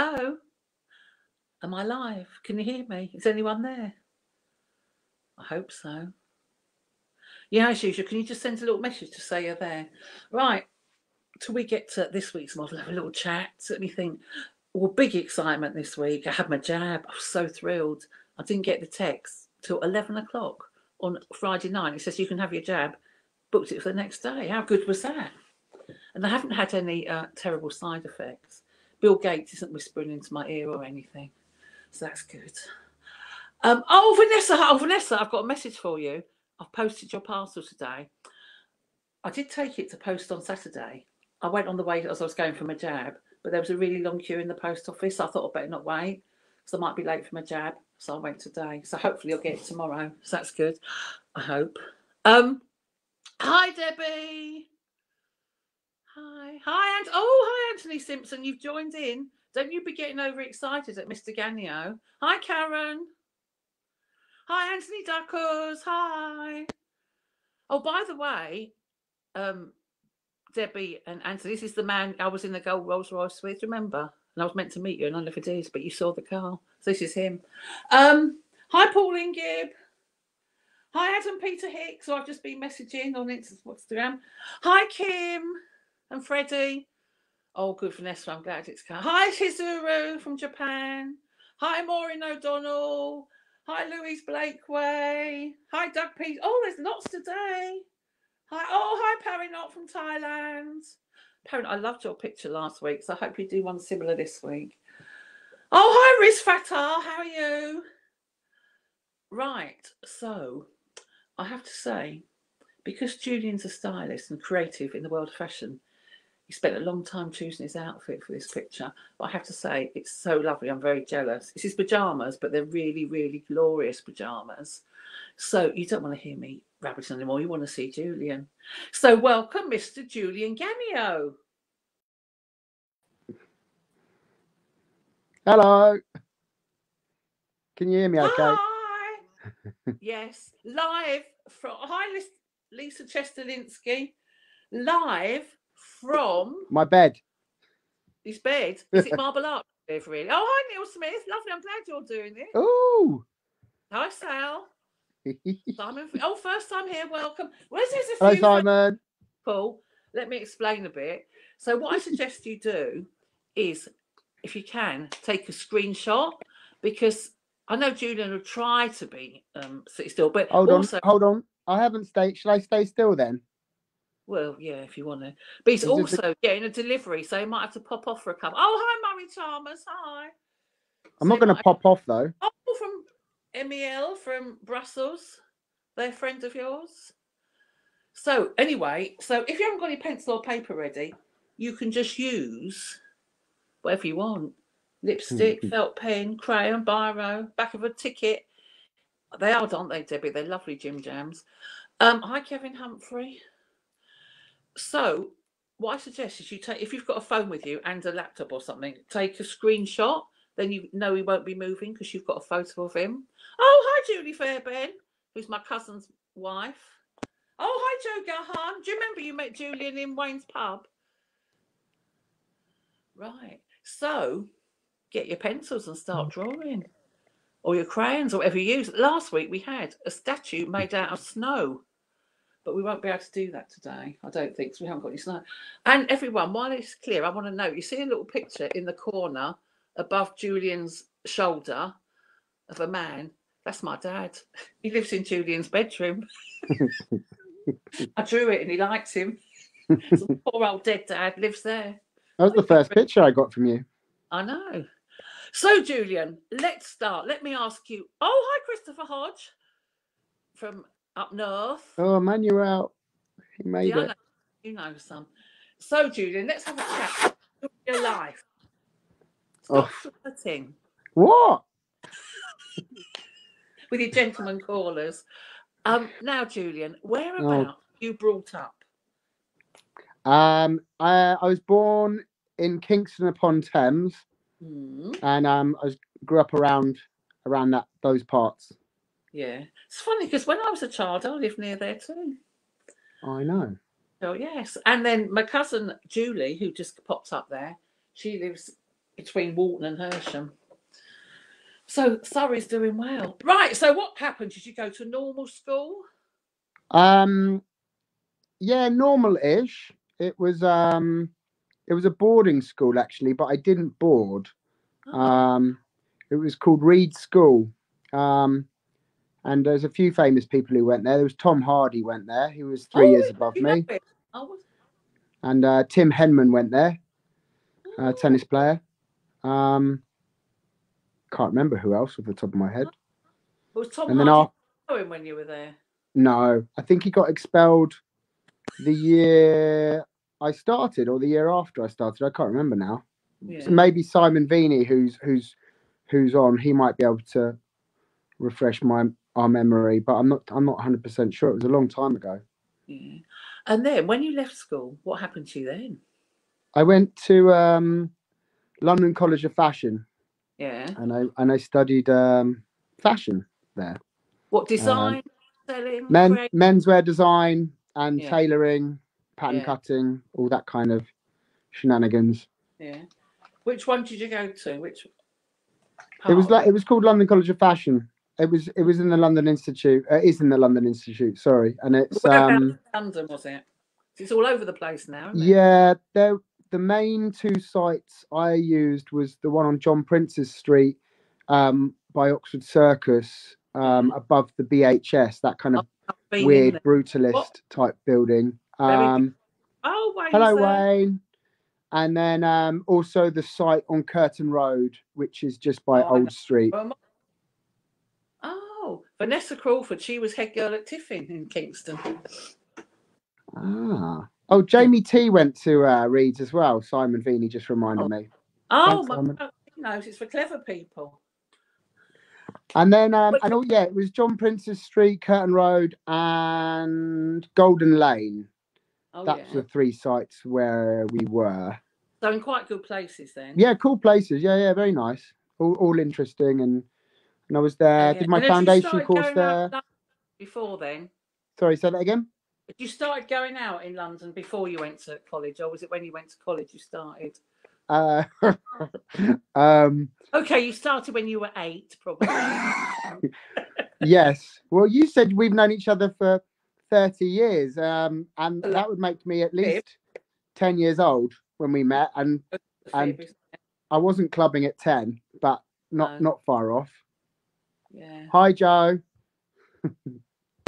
Hello? Am I live? Can you hear me? Is anyone there? I hope so. Yeah, as usual, can you just send a little message to say you're there? Right, till we get to this week's model, have a little chat. Let me think. Well, big excitement this week. I had my jab. I was so thrilled. I didn't get the text till 11 o'clock on Friday night. It says you can have your jab. Booked it for the next day. How good was that? And I haven't had any uh, terrible side effects. Bill Gates isn't whispering into my ear or anything. So that's good. Um, oh, Vanessa, oh, Vanessa, I've got a message for you. I've posted your parcel today. I did take it to post on Saturday. I went on the way as I was going for my jab, but there was a really long queue in the post office. So I thought I'd better not wait because I might be late for my jab. So I went today. So hopefully I'll get it tomorrow. So that's good. I hope. Um, hi, Debbie. Hi. Hi, and oh, hi, Anthony Simpson. You've joined in. Don't you be getting overexcited at Mr. Ganio. Hi, Karen. Hi, Anthony Duckers. Hi. Oh, by the way, um, Debbie and Anthony, this is the man I was in the gold Rolls Royce with, remember? And I was meant to meet you, and I never did, but you saw the car. So this is him. Um, hi, Pauline Gibb. Hi, Adam Peter Hicks, who I've just been messaging on Instagram. Hi, Kim and Freddie. Oh, good Vanessa, I'm glad it's come. Hi, Shizuru from Japan. Hi, Maureen O'Donnell. Hi, Louise Blakeway. Hi, Doug Pete. Oh, there's lots today. Hi, oh, hi, Perry Not from Thailand. Perry, I loved your picture last week, so I hope you do one similar this week. Oh, hi, Riz Fatah. How are you? Right, so I have to say, because Julian's a stylist and creative in the world of fashion, he spent a long time choosing his outfit for this picture. But I have to say, it's so lovely. I'm very jealous. It's his pajamas, but they're really, really glorious pajamas. So you don't want to hear me rabbiting anymore. You want to see Julian. So welcome, Mr. Julian Ganio. Hello. Can you hear me okay? Hi. yes, live from hi Lisa Chesterlinsky. live from my bed. His bed. Is it Marble Arch? Really? Oh, hi Neil Smith. Lovely. I'm glad you're doing this. Oh. Hi Sal. Simon. Oh, first time here. Welcome. Where's this? Hello, Simon. Paul. Let me explain a bit. So, what I suggest you do is, if you can, take a screenshot because I know Julian will try to be um, sit still, but hold also, on, hold on. I haven't stayed. Should I stay still then? Well, yeah, if you want to. But he's also getting a delivery, so he might have to pop off for a couple. Oh, hi, Murray Chalmers. Hi. I'm so not going to pop off though. Oh, from MEL from Brussels. They're friends of yours. So anyway, so if you haven't got any pencil or paper ready, you can just use whatever you want: lipstick, felt pen, crayon, biro, back of a ticket. They are, aren't they, Debbie? They're lovely Jim Jams. Um, hi, Kevin Humphrey. So, what I suggest is you take, if you've got a phone with you and a laptop or something, take a screenshot. Then you know he won't be moving because you've got a photo of him. Oh, hi, Julie Fairbairn, who's my cousin's wife. Oh, hi, Joe Gahan. Do you remember you met Julian in Wayne's pub? Right. So, get your pencils and start hmm. drawing, or your crayons, or whatever you use. Last week we had a statue made out of snow but we won't be able to do that today. I don't think so. We haven't got any snow. And everyone, while it's clear, I want to know you see a little picture in the corner above Julian's shoulder of a man. That's my dad. He lives in Julian's bedroom. I drew it and he likes him. Poor old dead dad lives there. That was the first picture I got from you. I know. So, Julian, let's start. Let me ask you. Oh, hi, Christopher Hodge from up north. Oh, Manuel, he made Yeah, it. know. You know some. So, Julian, let's have a chat. Your life. Stop Oh. flirting What? with your gentleman callers. Um, now, Julian, whereabouts were you brought up? Um, I, I was born in Kingston upon Thames, Hmm, and um, I was, grew up around around that those parts. Yeah, it's funny because when I was a child, I lived near there too. I know. Oh yes, and then my cousin Julie, who just popped up there, she lives between Walton and Hersham. So Surrey's doing well. Right. So what happened? Did you go to normal school? Um, yeah, normal-ish. It was um, it was a boarding school actually, but I didn't board. Oh, Um, it was called Reed School. Um, and there's a few famous people who went there. There was Tom Hardy went there. He was three Oh, years above me, know it. I was, and uh, Tim Henman went there, uh, oh, tennis player. Um, can't remember who else off the top of my head. Was Tom And then Hardy going when you were there? no, I think he got expelled the year I started or the year after I started. I can't remember now. Yeah. So maybe Simon Vini, who's who's who's on, he might be able to refresh my our memory, but I'm not I'm not 100 percent sure. It was a long time ago. yeah. And then when you left school, what happened to you then? I went to um, London College of Fashion Yeah. and I and I studied um, fashion there, What design, selling, men create- menswear design and Yeah. tailoring, pattern Yeah. cutting, all that kind of shenanigans. Yeah. Which one did you go to? Which? It was like it was called London College of Fashion. It was it was in the London Institute. It is in the London Institute. Sorry, and it's um London was it? It's all over the place now. Isn't it? yeah. There the main two sites I used was the one on John Prince's Street, um, by Oxford Circus, um, above the BHS. That kind of in weird brutalist type building. Um, Oh, Wayne's hello. Wayne. And then um, also the site on Curtain Road, which is just by Oh, Old Street. Well, Oh, Vanessa Crawford. She was head girl at Tiffin in Kingston. Ah. Oh, Jamie T went to uh, Reeds as well. Simon Vini just reminded Oh. me. Oh, Thanks, my God, he knows it's for clever people. And then, um, and oh yeah, it was John Prince's Street, Curtain Road, and Golden Lane. Oh, That's yeah. the three sites where we were. So in quite good places then. Yeah, cool places. Yeah, yeah, very nice. All, all interesting, and and I was there. Yeah. Did my foundation course there. Before then, Sorry, say that again. You started going out in London before you went to college, or was it when you went to college you started? Uh, um, Okay, you started when you were eight, probably. yes. Well, you said we've known each other for 30 years, um, and that would make me at least 10 years old when we met. And And- I wasn't clubbing at 10, but not No. not far off. Yeah, Hi, Joe.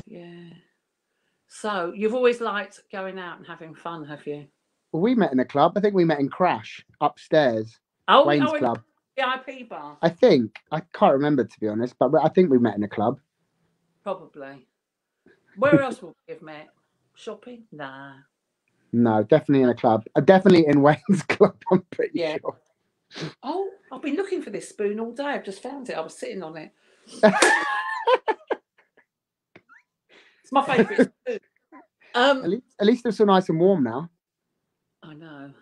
yeah. So you've always liked going out and having fun, have you? Well, we met in a club. I think we met in Crash upstairs, Oh, Wayne's oh, Club. the VIP bar, I think. I can't remember to be honest, but I think we met in a club. probably. Where else would we have met? Shopping? Nah. No, definitely in a club. Uh, definitely in Wayne's club. I'm pretty Yeah. sure. Oh, I've been looking for this spoon all day. I've just found it. I was sitting on it. It's my favourite spoon. At Um, least, at least it's so nice and warm now. I know.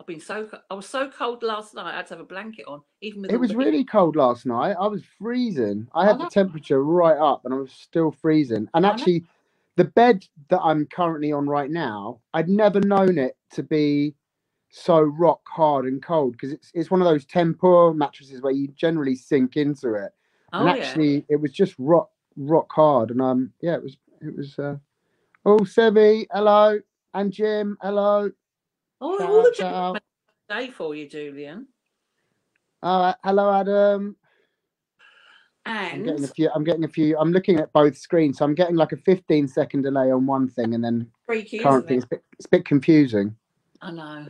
I've been so. I was so cold last night. I had to have a blanket on, even with. It was the- really cold last night. I was freezing. I had I the temperature right up and I was still freezing. And I know. actually, the bed that I'm currently on right now, I'd never known it to be so rock hard and cold because it's it's one of those tempur mattresses where you generally sink into it. Oh and yeah. actually it was just rock rock hard. And um yeah, it was it was uh oh Sevi, hello, and Jim, hello. Oh, shout all the out, out. day for you, Julian. Uh, hello Adam. I'm getting a And few. I'm getting a few. I'm looking at both screens, so I'm getting like a 15 second delay on one thing, and then freaky, current isn't it? It's a bit, it's a bit confusing. I know.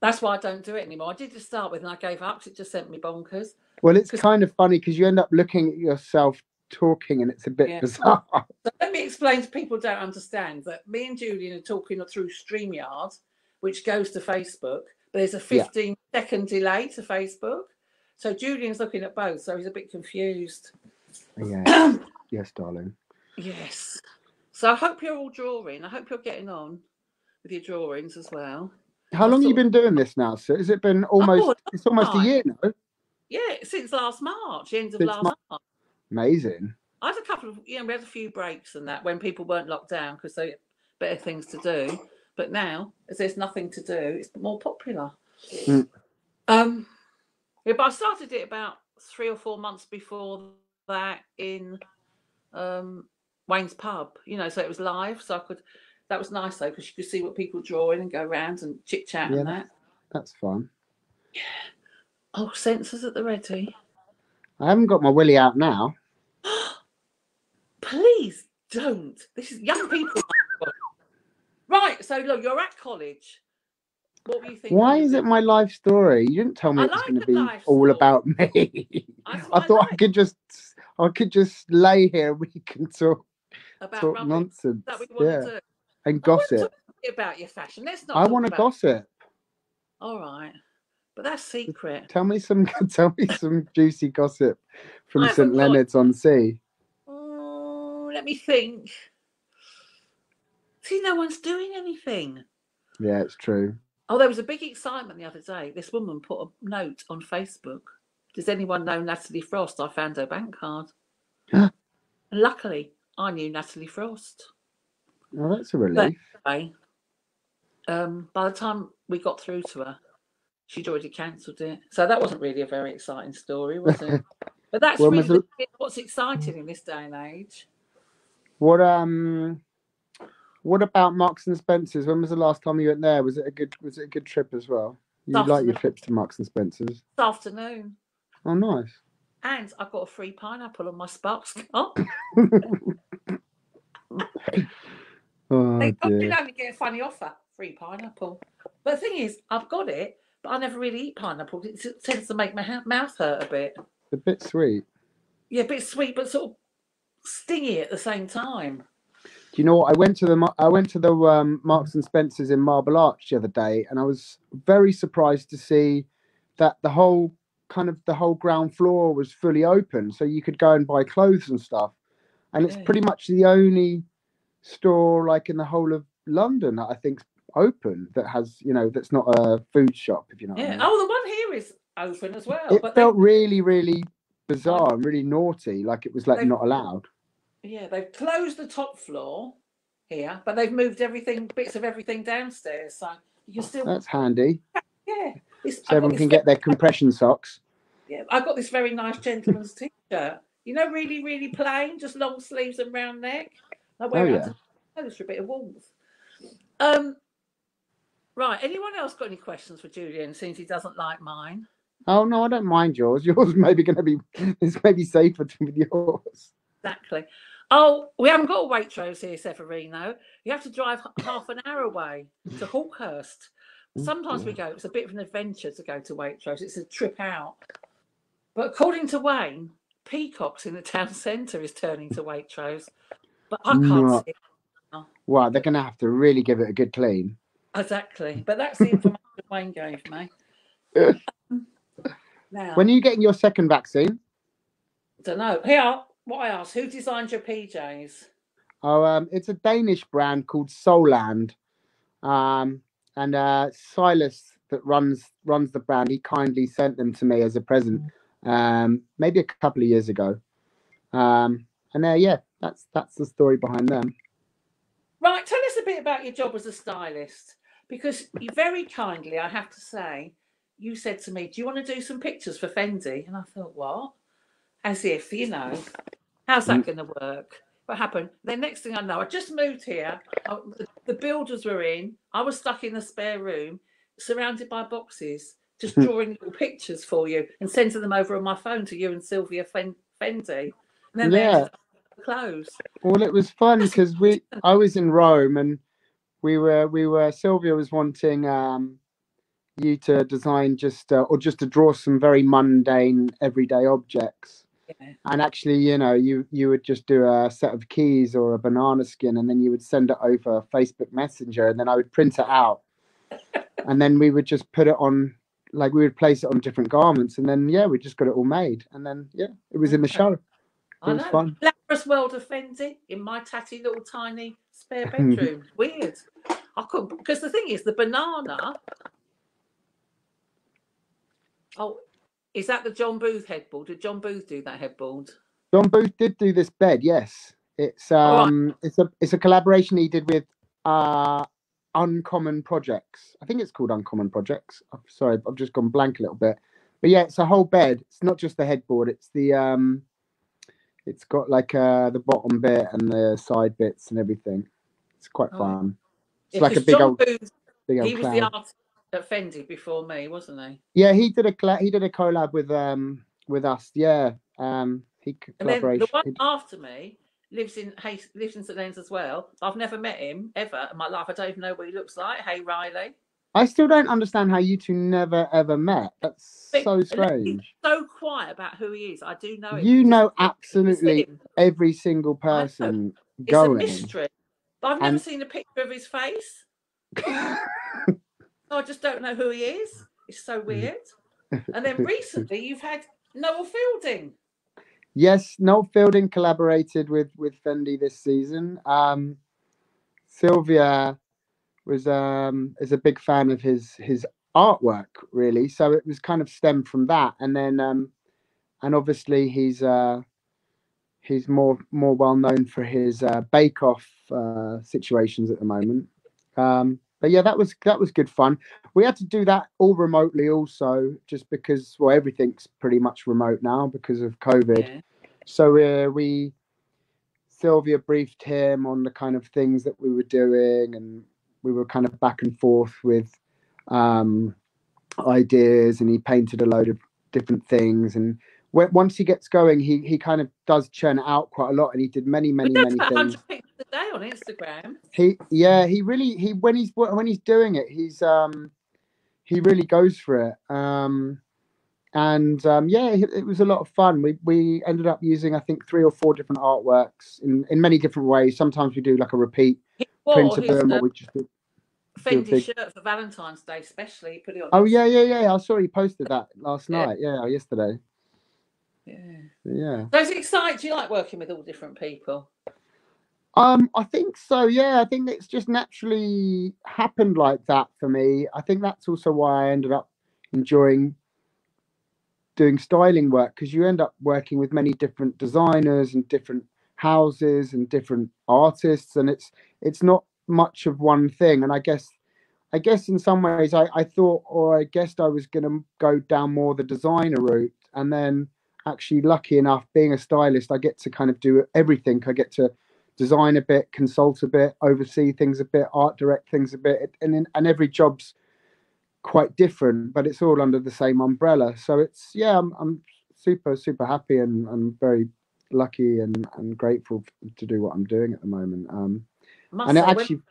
That's why I don't do it anymore. I did to start with, and I gave up. it just sent me bonkers. Well, it's kind of funny because you end up looking at yourself talking, and it's a bit Yeah. bizarre. So let me explain to people who don't understand that me and Julian are talking through StreamYard, which goes to Facebook, but there's a Yeah. 15 second delay to Facebook. So Julian's looking at both, so he's a bit confused. Oh, yeah. yes, darling. Yes. So I hope you're all drawing. I hope you're getting on with your drawings as well. How I long have you been doing this now? So has it been oh, almost? Oh, it's almost a year now. Yeah, since last March, the end of Since last Mar- March. Amazing. I had a couple of, you know, we had a few breaks and that when people weren't locked down because they had better things to do. But now, as there's nothing to do, it's more popular. Mm. Um, yeah, but I started it about three or four months before that in um, Wayne's pub. You know, so it was live, so I could. That was nice though because you could see what people drawing and go around and chit chat Yeah, and that. That's fun. Oh, censors at the ready. I haven't got my willy out now. Please don't. This is young people. right. So look, you're at college. What were you thinking? Why is it my life story? You didn't tell me I it was like going to be all story. about me. I what thought I could just, I could just lay here. We can talk, about talk rubbish nonsense, that we yeah, and I gossip. talk about your fashion. Let's not. I want to gossip. All right, but that's secret. Tell me some, tell me some juicy gossip from St Leonard's on Sea. Oh, let me think. See, no one's doing anything. Yeah, it's true. Oh, there was a big excitement the other day. This woman put a note on Facebook. Does anyone know Natalie Frost? I found her bank card. And luckily, I knew Natalie Frost. Oh, that's a relief. Anyway, um, by the time we got through to her, she'd already cancelled it. So that wasn't really a very exciting story, was it? but that's When really what's exciting in this day and age. What um, what about Marks and Spencers? When was the last time you went there? Was it a good? Was it a good trip as well? You like your trips to Marks and Spencers? This afternoon. Oh, nice. And I got a free pineapple on my Sparks card. Oh They dear. only get a funny offer, free pineapple. But the thing is, I've got it, but I never really eat pineapple. It tends to make my ha- mouth hurt a bit. A bit sweet. Yeah, a bit sweet, but sort of stingy at the same time. Do you know what? I went to the I went to the um, Marks and Spencers in Marble Arch the other day, and I was very surprised to see that the whole kind of the whole ground floor was fully open, so you could go and buy clothes and stuff. And it's pretty much the only store like in the whole of London that I think's open that has you know that's not a food shop. If you know. what I Yeah. mean. Oh, the one here is open as well. it but they- felt really, really bizarre and really naughty, like it was like not allowed. yeah, they've closed the top floor here, but they've moved everything, bits of everything downstairs. So you can still, That's handy. yeah. So everyone can get their compression socks. Yeah, I got this very nice gentleman's t-shirt. You know, really, really plain, just long sleeves and round neck. I wear Oh, it yeah. out to clothes for a bit of warmth. Um, right. Anyone else got any questions for Julian? Since he doesn't like mine. Oh no, I don't mind yours. Yours may be going to be it's maybe safer to- with yours. Exactly. Oh, we haven't got a Waitrose here, Severino. You have to drive half an hour away to Hawkhurst. Sometimes we go. It's a bit of an adventure to go to Waitrose. It's a trip out. But according to Wayne, Peacocks in the town centre is turning to Waitrose. But I can't see it Wow, they're going to have to really give it a good clean. Exactly. But that's the information Wayne gave me. Now, When are you getting your second vaccine? I don't know. Here, what I asked: Who designed your PJs? Oh, um, it's a Danish brand called Soulland, um, and uh, Silas that runs runs the brand. He kindly sent them to me as a present, um, maybe a couple of years ago. Um, and uh, yeah, that's that's the story behind them. Right, tell bit about your job as a stylist. Because you very kindly, I have to say, you said to me, Do you want to do some pictures for Fendi? And I thought, What? As if, you know, how's that Mm. going to work? What happened? Then, next thing I know, I just moved here. I, the builders were in. I was stuck in the spare room, surrounded by boxes, just Hmm. drawing little pictures for you and sending them over on my phone to you and Silvia Fendi. And then Yeah. Close. Well, it was fun because we I was in Rome and we were we were Silvia was wanting um you to design just uh, or just to draw some very mundane everyday objects Yeah. and actually you know you you would just do a set of keys or a banana skin and then you would send it over Facebook Messenger and then I would print it out and then we would just put it on like we would place it on different garments and then yeah we just got it all made and then yeah it was in the Okay. I was know. fun. Glamorous world of Fendi in my tatty little tiny spare bedroom. Weird. I couldn't because the thing is the banana. Oh, is that the John Booth headboard? Did John Booth do that headboard? John Booth did do this bed, yes. It's um it's a it's a collaboration he did with uh Uncommon Projects. I think it's called Uncommon Projects. I'm sorry, I've just gone blank a little bit. But yeah, it's a whole bed. It's not just the headboard. It's the um, it's got like uh the bottom bit and the side bits and everything. It's quite Oh. fun. It's Yeah, like a big John old, Booth, big old he was the artist at Fendi before me, wasn't he? Yeah, he did a he did a collab with um with us. Yeah, um, he c- And the one after me lives in Hay- lives in St Helens as well. I've never met him ever in my life. I don't even know what he looks like. Hey Riley, I still don't understand how you two never ever met. That's But- so strange. so quiet about who he is. I do know him. You know absolutely every single I know. person It's a going. mystery. But I've never And- seen a picture of his face. So I just don't know who he is. It's so weird. And then recently you've had Noel Fielding. Yes, Noel Fielding collaborated with with Fendi this season. Um, Silvia was um, is a big fan of his his artwork, really. So it was kind of stemmed from that, and then um, and obviously he's uh, he's more more well known for his uh, Bake Off uh, situations at the moment. Um, but yeah, that was that was good fun. We had to do that all remotely, also, just because well everything's pretty much remote now because of COVID. Yeah. So uh, we, Silvia briefed him on the kind of things that we were doing, and we were kind of back and forth with um, ideas, and he painted a load of different things. And when, once he gets going, he he kind of does churn out quite a lot, and he did many, many, many things. 100 pictures a day on Instagram. He yeah, he really he when he's when he's doing it, he's um he really goes for it. Um and um yeah, it, it was a lot of fun. We we ended up using I think three or four different artworks in in many different ways. Sometimes we do like a repeat print of them, or we just do, Fendi big- shirt for Valentine's Day, especially. Put it on. Oh yeah, yeah, yeah. I saw you posted that last Yeah. night. Yeah, yesterday. yeah. Yeah. So it's exciting. Do you like working with all different people? Um, I think so. Yeah, I think it's just naturally happened like that for me. I think that's also why I ended up enjoying doing styling work because you end up working with many different designers and different houses and different artists, and it's it's not much of one thing. And I guess, I guess in some ways, I I thought or I guessed I was going to go down more the designer route, and then actually lucky enough being a stylist i get to kind of do everything i get to design a bit, consult a bit, oversee things a bit, art direct things a bit, and in, and every job's quite different, but it's all under the same umbrella. So it's yeah, I'm, I'm super super happy and I'm very lucky and, and grateful to do what I'm doing at the moment. Um, must and it say, when- actually,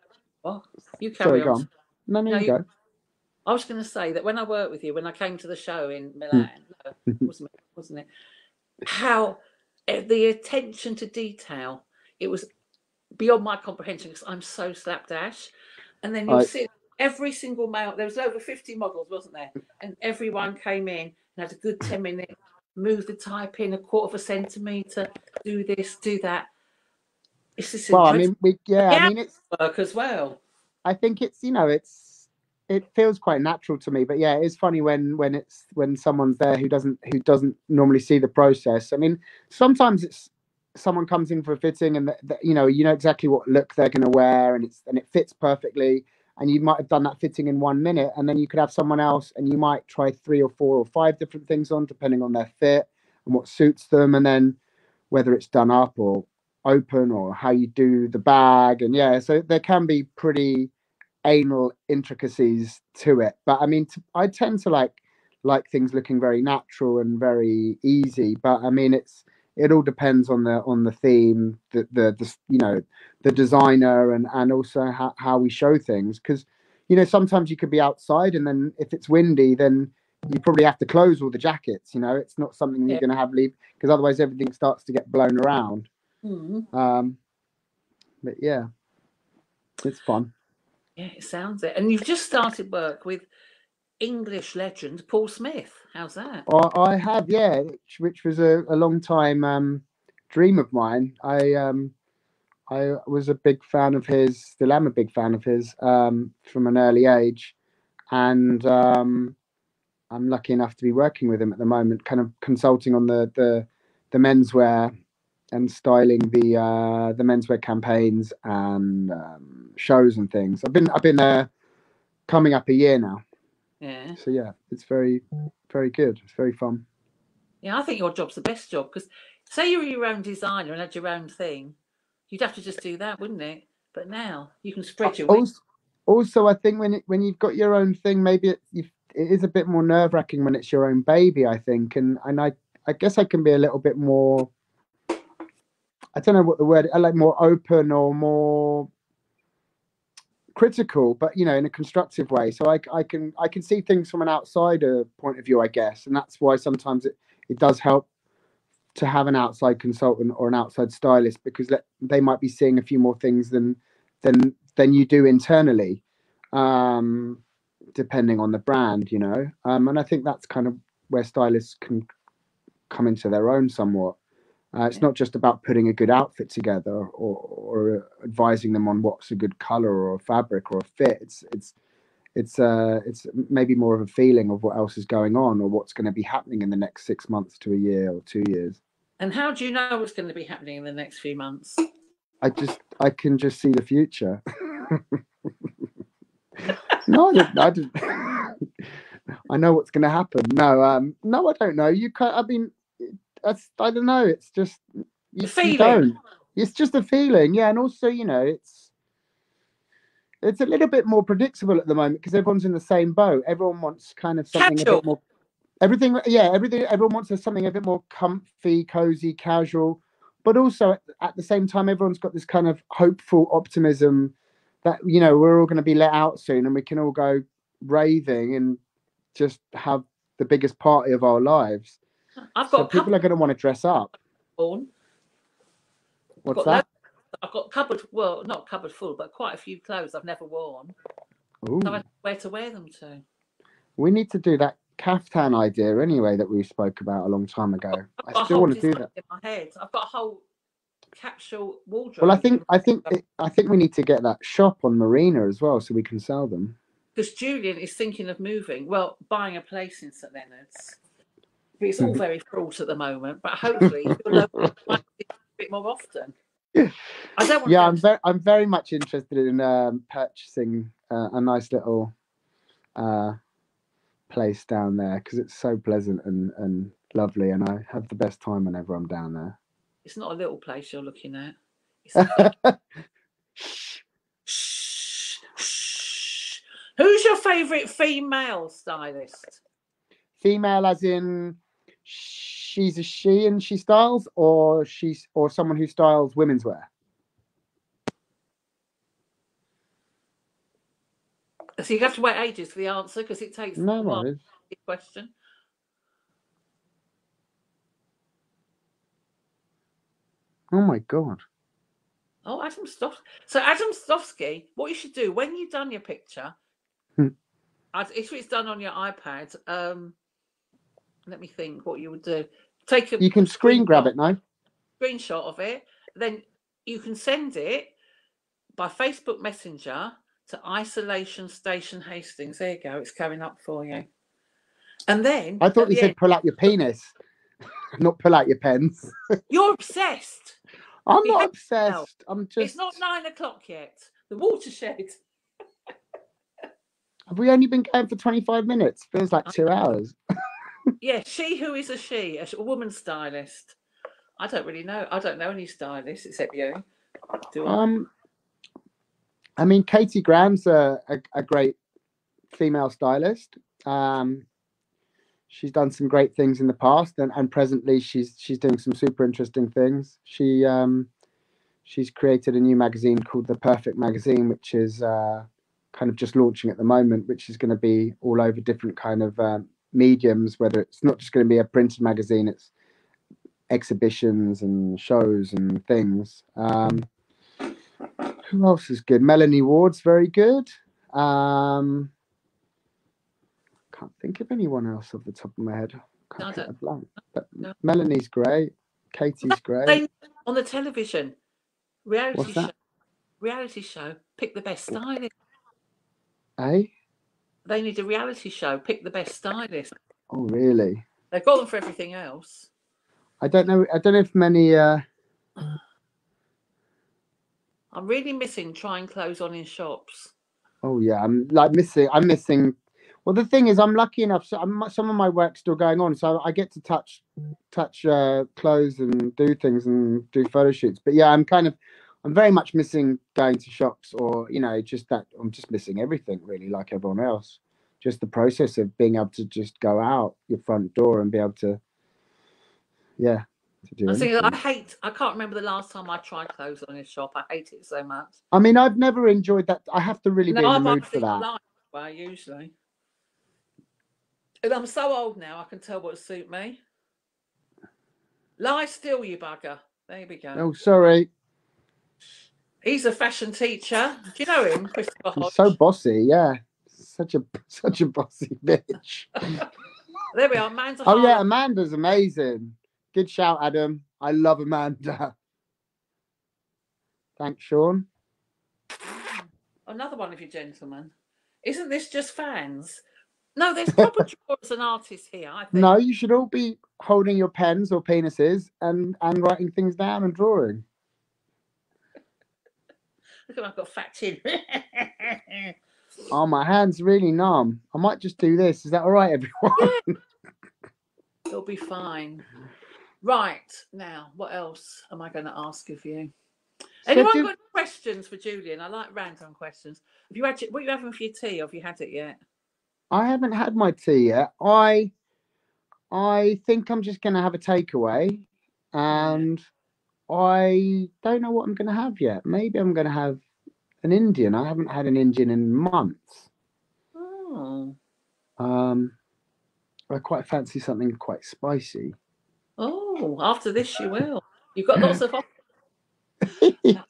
oh, you carry sorry, on. on. No, no, No, you you- go. I was going to say that when I worked with you, when I came to the show in Milan, no, wasn't it? Wasn't it? How eh, the attention to detail it was beyond my comprehension because I'm so slapdash. And then you I- see every single male. There was over 50 models, wasn't there? And everyone came in and had a good 10 minutes. Move the type in a quarter of a centimeter. Do this, do that. It's Well, I mean, we yeah. I mean, it's work as well. I think it's you know it's it feels quite natural to me, but yeah, it's funny when when it's when someone's there who doesn't who doesn't normally see the process. I mean, sometimes it's someone comes in for a fitting and th- th- you know you know exactly what look they're going to wear and it's and it fits perfectly and you might have done that fitting in one minute and then you could have someone else and you might try three or four or five different things on depending on their fit and what suits them and then whether it's done up or open or how you do the bag and yeah so there can be pretty anal intricacies to it. But i mean t- i tend to like like things looking very natural and very easy but i mean it's it all depends on the on the theme the the, the you know the designer and and also how, how we show things. Because you know sometimes you could be outside and then if it's windy then you probably have to close all the jackets you know? It's not something you're going to have leave because otherwise everything starts to get blown around Mhm. um but yeah it's fun Yeah, it sounds it. And you've just started work with English legend Paul Smith. How's that? I, I have, yeah, which, which was a, a long time um, dream of mine. I um, I was a big fan of his, still am a big fan of his um, from an early age, and um, I'm lucky enough to be working with him at the moment, kind of consulting on the the, the menswear and styling the uh, the menswear campaigns and um, shows and things. I've been I've been there coming up a year now. Yeah. So yeah, it's very very good. It's very fun. Yeah, I think your job's the best job because say you were your own designer and had your own thing, you'd have to just do that, wouldn't it? But now you can spread your wings. Also, also I think when it, when you've got your own thing, maybe it, you, it is a bit more nerve wracking when it's your own baby. I think, and and I I guess I can be a little bit more. I don't know what the word. I like more open or more critical, but you know, in a constructive way. So I, I can I can see things from an outsider point of view, I guess, and that's why sometimes it, it does help to have an outside consultant or an outside stylist because they might be seeing a few more things than than than you do internally, um, depending on the brand, you know. Um, and I think that's kind of where stylists can come into their own somewhat. Uh, it's not just about putting a good outfit together or, or advising them on what's a good color or a fabric or a fit. It's it's it's uh it's maybe more of a feeling of what else is going on or what's going to be happening in the next six months to a year or two years. And how do you know what's going to be happening in the next few months? I just I can just see the future. no, I, don't, I, don't, I know what's going to happen. No, um, no, I don't know. You can't. I mean, that's I don't know. It's just you, you don't. It's just a feeling, yeah. And also, you know, it's it's a little bit more predictable at the moment because everyone's in the same boat. Everyone wants kind of something Casual. a bit more. Everything, yeah, everything. Everyone wants something a bit more comfy, cozy, casual, but also at, at the same time, everyone's got this kind of hopeful optimism that you know we're all going to be let out soon and we can all go raving and just have the biggest party of our lives. I've got so people are going to want to dress up. On. What's that? I've got cupboard, well, not cupboard full, but quite a few clothes I've never worn. Ooh. So I where to wear them to. We need to do that caftan idea anyway that we spoke about a long time ago. I still want to do that. In my head, I've got a whole capsule wardrobe. Well, I think I think it, I think we need to get that shop on Marina as well, so we can sell them. Because Julian is thinking of moving. Well, buying a place in St Leonard's. It's all very fraught at the moment, but hopefully you'll a bit more often. I don't yeah, I'm very, I'm very much interested in um, purchasing uh, a nice little uh, place down there because it's so pleasant and, and lovely, and I have the best time whenever I'm down there. It's not a little place you're looking at. shh, shh, shh. Who's your favourite female stylist? Female, as in she's a she and she styles, or she's or someone who styles women's wear? So you have to wait ages for the answer because it takes no worries. question. Oh my god. Oh, Adam Stofsky. So Adam Stofsky, what you should do when you've done your picture, hmm. if it's done on your iPad, um, let me think what you would do. Take a you can screen grab it now. Screenshot of it, then you can send it by Facebook Messenger to Isolation Station Hastings. There you go. It's coming up for you. And then I thought you said end, pull out your penis, not pull out your pens. You're obsessed. I'm not obsessed. I'm just. It's not nine o'clock yet. The watershed. Have we only been going for 25 minutes? Feels like two hours yeah, she who is a she, a, woman stylist. I don't really know. I don't know any stylists except you. Do I? Um, I mean, Katie Grand's a, a, a great female stylist. Um, she's done some great things in the past, and, and presently she's she's doing some super interesting things. She um, she's created a new magazine called The Perfect Magazine, which is uh, kind of just launching at the moment, which is going to be all over different kind of um, mediums, whether it's not just going to be a printed magazine, it's exhibitions and shows and things. Um, who else is good? Melanie Ward's very good. Um, can't think of anyone else off the top of my head. Can't get a blank. But no. Melanie's great. Katie's great. On the television, reality show. Reality show. Pick the best stylist. Eh? They need a reality show. Pick the best stylist. Oh, really? They've got them for everything else. I don't know. I don't know if many uh, I'm really missing trying clothes on in shops. Oh yeah, I'm like missing. I'm missing. Well, the thing is, I'm lucky enough. So I'm, some of my work's still going on, so I get to touch, touch uh, clothes and do things and do photo shoots. But yeah, I'm kind of, I'm very much missing going to shops or you know just that. I'm just missing everything really, like everyone else. Just the process of being able to just go out your front door and be able to, yeah. To do I think anything. I hate. I can't remember the last time I tried clothes on in a shop. I hate it so much. I mean, I've never enjoyed that. I have to really be No, in the I'm mood for that. like well, usually. And I'm so old now, I can tell what suit me. Lie still, you bugger. There we go. Oh, sorry. He's a fashion teacher. Do you know him, Christopher He's so bossy. Yeah, such a such a bossy bitch. There we are. Man's a Oh yeah. Amanda's amazing. Good shout, Adam. I love Amanda. Thanks, Sean. Another one of you gentlemen. Isn't this just fans? No, there's proper drawers and artists here. I think. No, you should all be holding your pens or penises and and writing things down and drawing. Look at I've got fat chin. Oh, my hands really numb. I might just do this. Is that all right, everyone? It'll be fine. Right now, what else am I going to ask of you? So Anyone do- got any questions for Julian? I like random questions. Have you had what are you having for your tea? Or have you had it yet? I haven't had my tea yet. I I think I'm just gonna have a takeaway, and I don't know what I'm gonna have yet. Maybe I'm gonna have an Indian. I haven't had an Indian in months. Oh, Um, I quite fancy something quite spicy. oh! After this, you will. You've got lots of.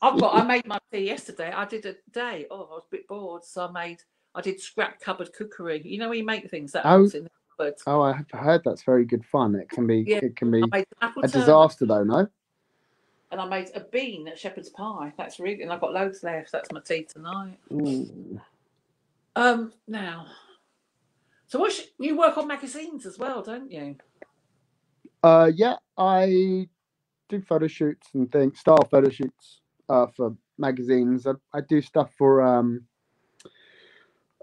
I've got. I made my tea yesterday. I did a day. Oh, I was a bit bored, so I made. I did scrap cupboard cookery. You know, where you make things that Oh. in the cupboard. Oh, I have heard that's very good fun. It can be Yeah, it can be I made an apple a disaster though, no? And I made a bean at shepherd's pie. That's really, and I've got loads left. That's my tea tonight. Um, now, so what? You work on magazines as well, don't you? Uh, yeah, I do photo shoots and things, style photo shoots uh, for magazines. I, I do stuff for um,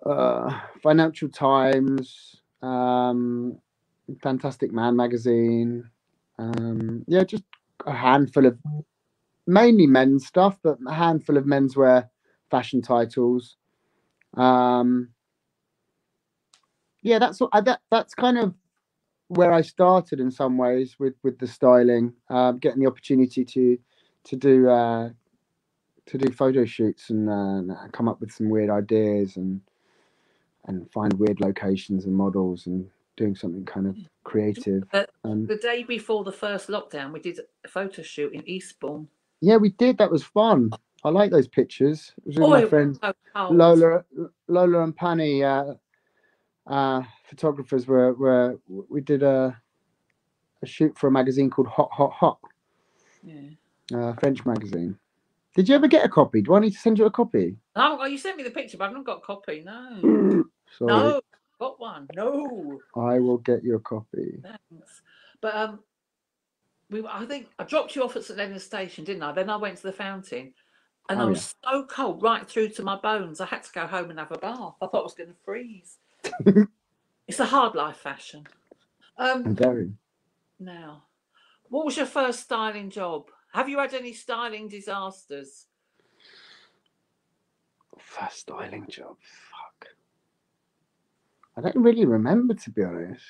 uh, Financial Times, um, Fantastic Man magazine. Um, yeah, just a handful of mainly men's stuff, but a handful of menswear fashion titles. Um, yeah, that's I, that that's kind of where I started in some ways with with the styling, um, getting the opportunity to to do uh, to do photo shoots and uh, come up with some weird ideas and and find weird locations and models and doing something kind of creative. Uh, Um, The day before the first lockdown, we did a photo shoot in Eastbourne. yeah, we did. That was fun. I like those pictures. It was with Oh, my it was friend so. Lola, Lola and Pani, uh, uh, photographers were, were we did a a shoot for a magazine called Hot Hot Hot, Yeah. uh, French magazine. Did you ever get a copy? Do I need to send you a copy? Oh, well, you sent me the picture, but I've not got a copy. No, Sorry, no, got one. No, I will get you a copy. thanks. But um, we I think I dropped you off at St Leonard's Station, didn't I? Then I went to the fountain, and I Oh, was so cold right through to my bones. I had to go home and have a bath. I thought I was going to freeze. it's a hard life fashion. Um, Very. now, what was your first styling job? Have you had any styling disasters? First styling job. I don't really remember to be honest.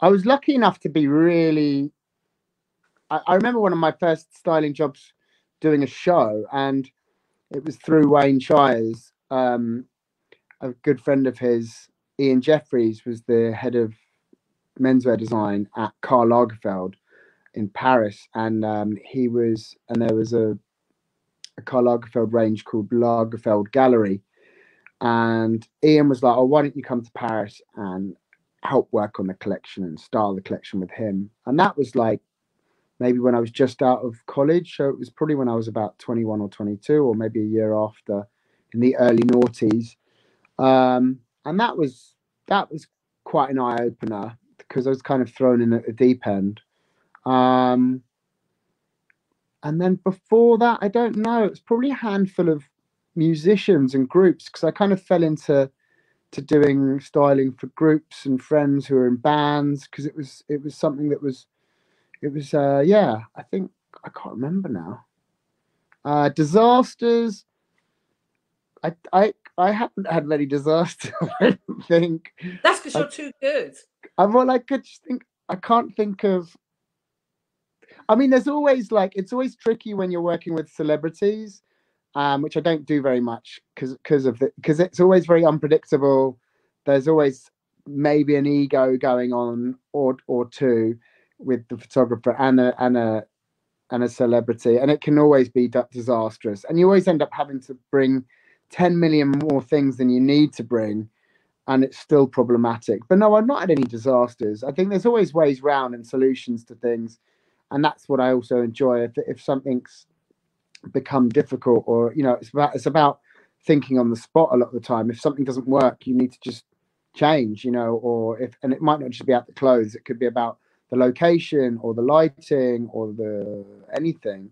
I was lucky enough to be really. I, I remember one of my first styling jobs doing a show, and it was through Wayne Shires. Um, a good friend of his, Ian Jeffries, was the head of menswear design at Karl Lagerfeld in Paris, and um, he was, and there was a a Karl Lagerfeld range called Lagerfeld Gallery. And Ian was like, Oh, why don't you come to Paris and help work on the collection and style the collection with him? And that was like maybe when I was just out of college. So it was probably when I was about 21 or 22, or maybe a year after in the early noughties. Um, and that was that was quite an eye opener because I was kind of thrown in at the deep end. Um, and then before that, I don't know. It's probably a handful of musicians and groups because I kind of fell into to doing styling for groups and friends who are in bands because it was it was something that was it was uh yeah I think I can't remember now. Uh, disasters. I I I haven't had many disasters. I don't think. That's because you're too good. I'm well, I could just think I can't think of I mean there's always like it's always tricky when you're working with celebrities, um, which I don't do very much because because of the because it's always very unpredictable. There's always maybe an ego going on or or two with the photographer and a and a and a celebrity, and it can always be disastrous. And you always end up having to bring 10 million more things than you need to bring and it's still problematic. But no, I've not had any disasters. I think there's always ways round and solutions to things, and that's what I also enjoy. If if something's become difficult, or you know, it's about it's about thinking on the spot a lot of the time. If something doesn't work, you need to just change, you know, or if and it might not just be about the clothes. It could be about the location or the lighting or the anything.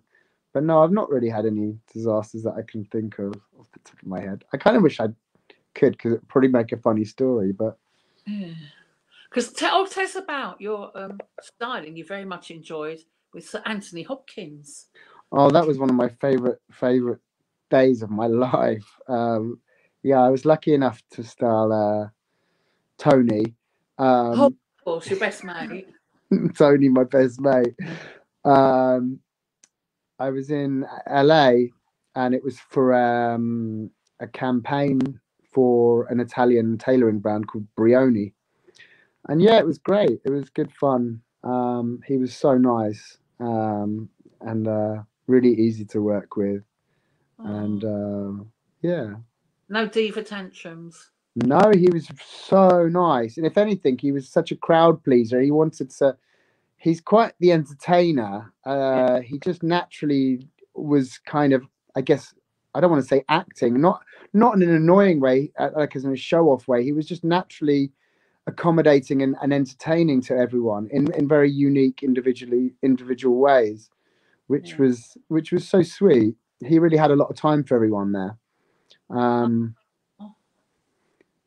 But no, I've not really had any disasters that I can think of off the top of my head. I kind of wish I could because it'd probably make a funny story, but Because tell, tell us about your um, styling you very much enjoyed with Sir Anthony Hopkins. Oh, that was one of my favorite favorite days of my life. Um, yeah, I was lucky enough to style uh, Tony. Um, Of course, your best mate. Tony, my best mate. Um, I was in LA, and it was for um, a campaign for an Italian tailoring brand called Brioni. And yeah, it was great. It was good fun. Um, he was so nice um, and uh, really easy to work with. And Oh, uh, yeah, no diva tantrums. no, he was so nice. And if anything, he was such a crowd pleaser. He wanted to, he's quite the entertainer. Uh, he just naturally was kind of, I guess, I don't want to say acting, not not in an annoying way, uh, like as in a show off way. He was just naturally accommodating and, and entertaining to everyone in, in very unique individually individual ways, which Yeah. was which was so sweet. He really had a lot of time for everyone there. Um,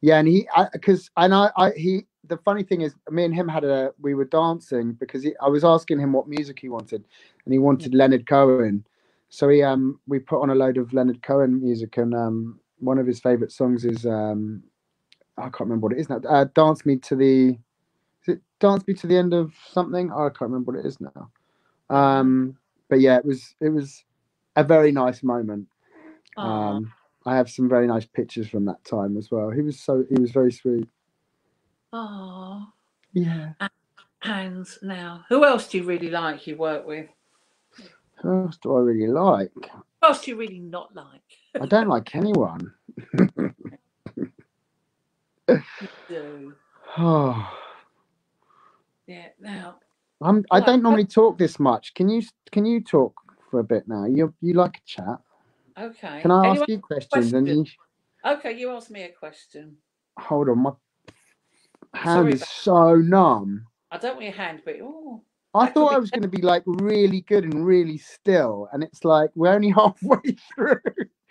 yeah, and he because and I, I he the funny thing is me and him had a we were dancing because he, I was asking him what music he wanted, and he wanted Leonard Cohen. So he um we put on a load of Leonard Cohen music, and um one of his favorite songs is um I can't remember what it is now. Uh, Dance me to the is it Dance me to the end of something? Oh, I can't remember what it is now. Um, but yeah, it was it was a very nice moment. Um, I have some very nice pictures from that time as well. He was so he was very sweet. Oh Yeah. And now, who else do you really like you work with? Who else do I really like? Who else do you really not like? I don't like anyone. Do. Oh, Yeah, now, I'm. I don't normally talk this much. Can you? Can you talk for a bit now? You you like a chat? okay. Can I ask Anyone- you questions? And you, Okay, you ask me a question. hold on, my hand Sorry is so numb. I don't want your hand, but oh, I That could thought be I was going to be like really good and really still, and it's like we're only halfway through.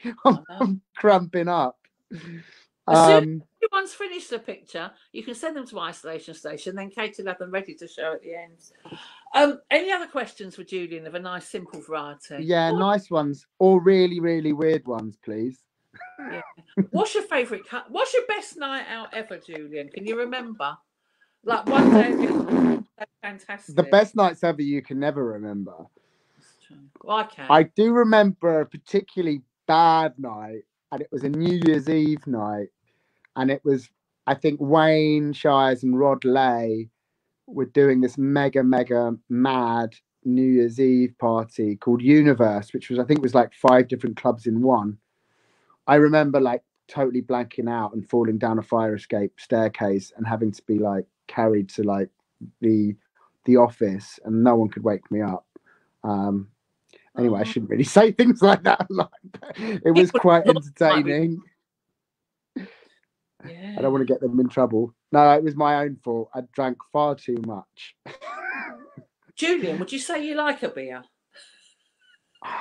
I'm, know. I'm cramping up. As soon- Um, everyone's finished the picture. You can send them to isolation station. Then Kate will have them ready to show at the end. Um, any other questions for Julian of a nice, simple variety? yeah, nice ones or really, really weird ones, please. What's your favourite cut? What's your best night out ever, Julian? Can you remember? Like one day, fantastic. The best nights ever you can never remember. Well, I can. I do remember a particularly bad night, and it was a New Year's Eve night, and it was I think Wayne Shires and Rod Lay were doing this mega mega mad New Year's Eve party called Universe, which was I think was like five different clubs in one. I remember like totally blanking out and falling down a fire escape staircase and having to be like carried to like the the office and no one could wake me up. Um, anyway, I shouldn't really say things like that. It was quite entertaining. Yeah. I don't want to get them in trouble. No, it was my own fault. I drank far too much. Julian, would you say you like a beer?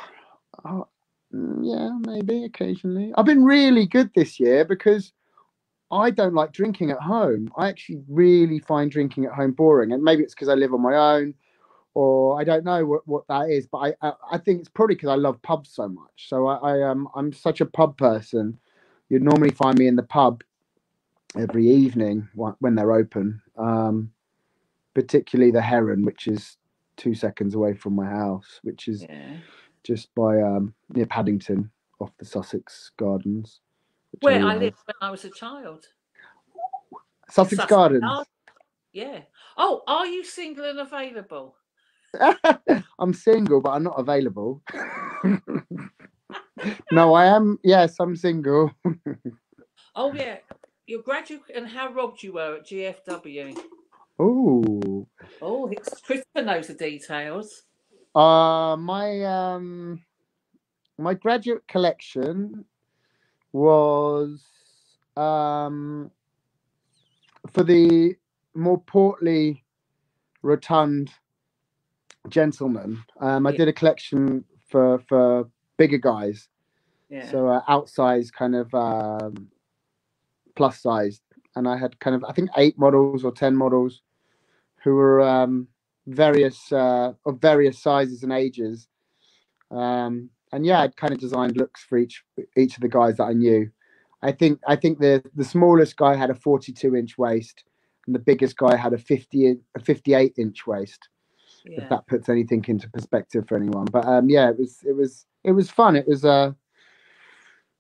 Oh, mm, yeah, maybe occasionally. I've been really good this year because I don't like drinking at home. I actually really find drinking at home boring, and maybe it's because I live on my own, or I don't know what, what that is. But I I, I think it's probably because I love pubs so much. So I, I um I'm such a pub person. You'd normally find me in the pub every evening when they're open. Um, particularly the Heron, which is two seconds away from my house, which is Yeah. just by um near Paddington, off the Sussex Gardens. Where I love. lived when I was a child. Sussex Sussex Gardens. Gardens. Yeah. Oh, are you single and available? I'm single, but I'm not available. no, I am. Yes, I'm single. Oh yeah. Your graduate and how robbed you were at GFW. Oh. Oh, it's- Christopher knows the details. Uh, my um, my graduate collection was um for the more portly, rotund gentleman. Um, I Yeah. did a collection for for bigger guys. Yeah. so uh, outsized kind of um, plus sized and i had kind of i think eight models or ten models who were um, various uh, of various sizes and ages um, and yeah i'd kind of designed looks for each each of the guys that i knew i think i think the the smallest guy had a 42 inch waist and the biggest guy had a 50 a 58 inch waist if that puts anything into perspective for anyone. But um, yeah, it was it was it was fun. It was uh,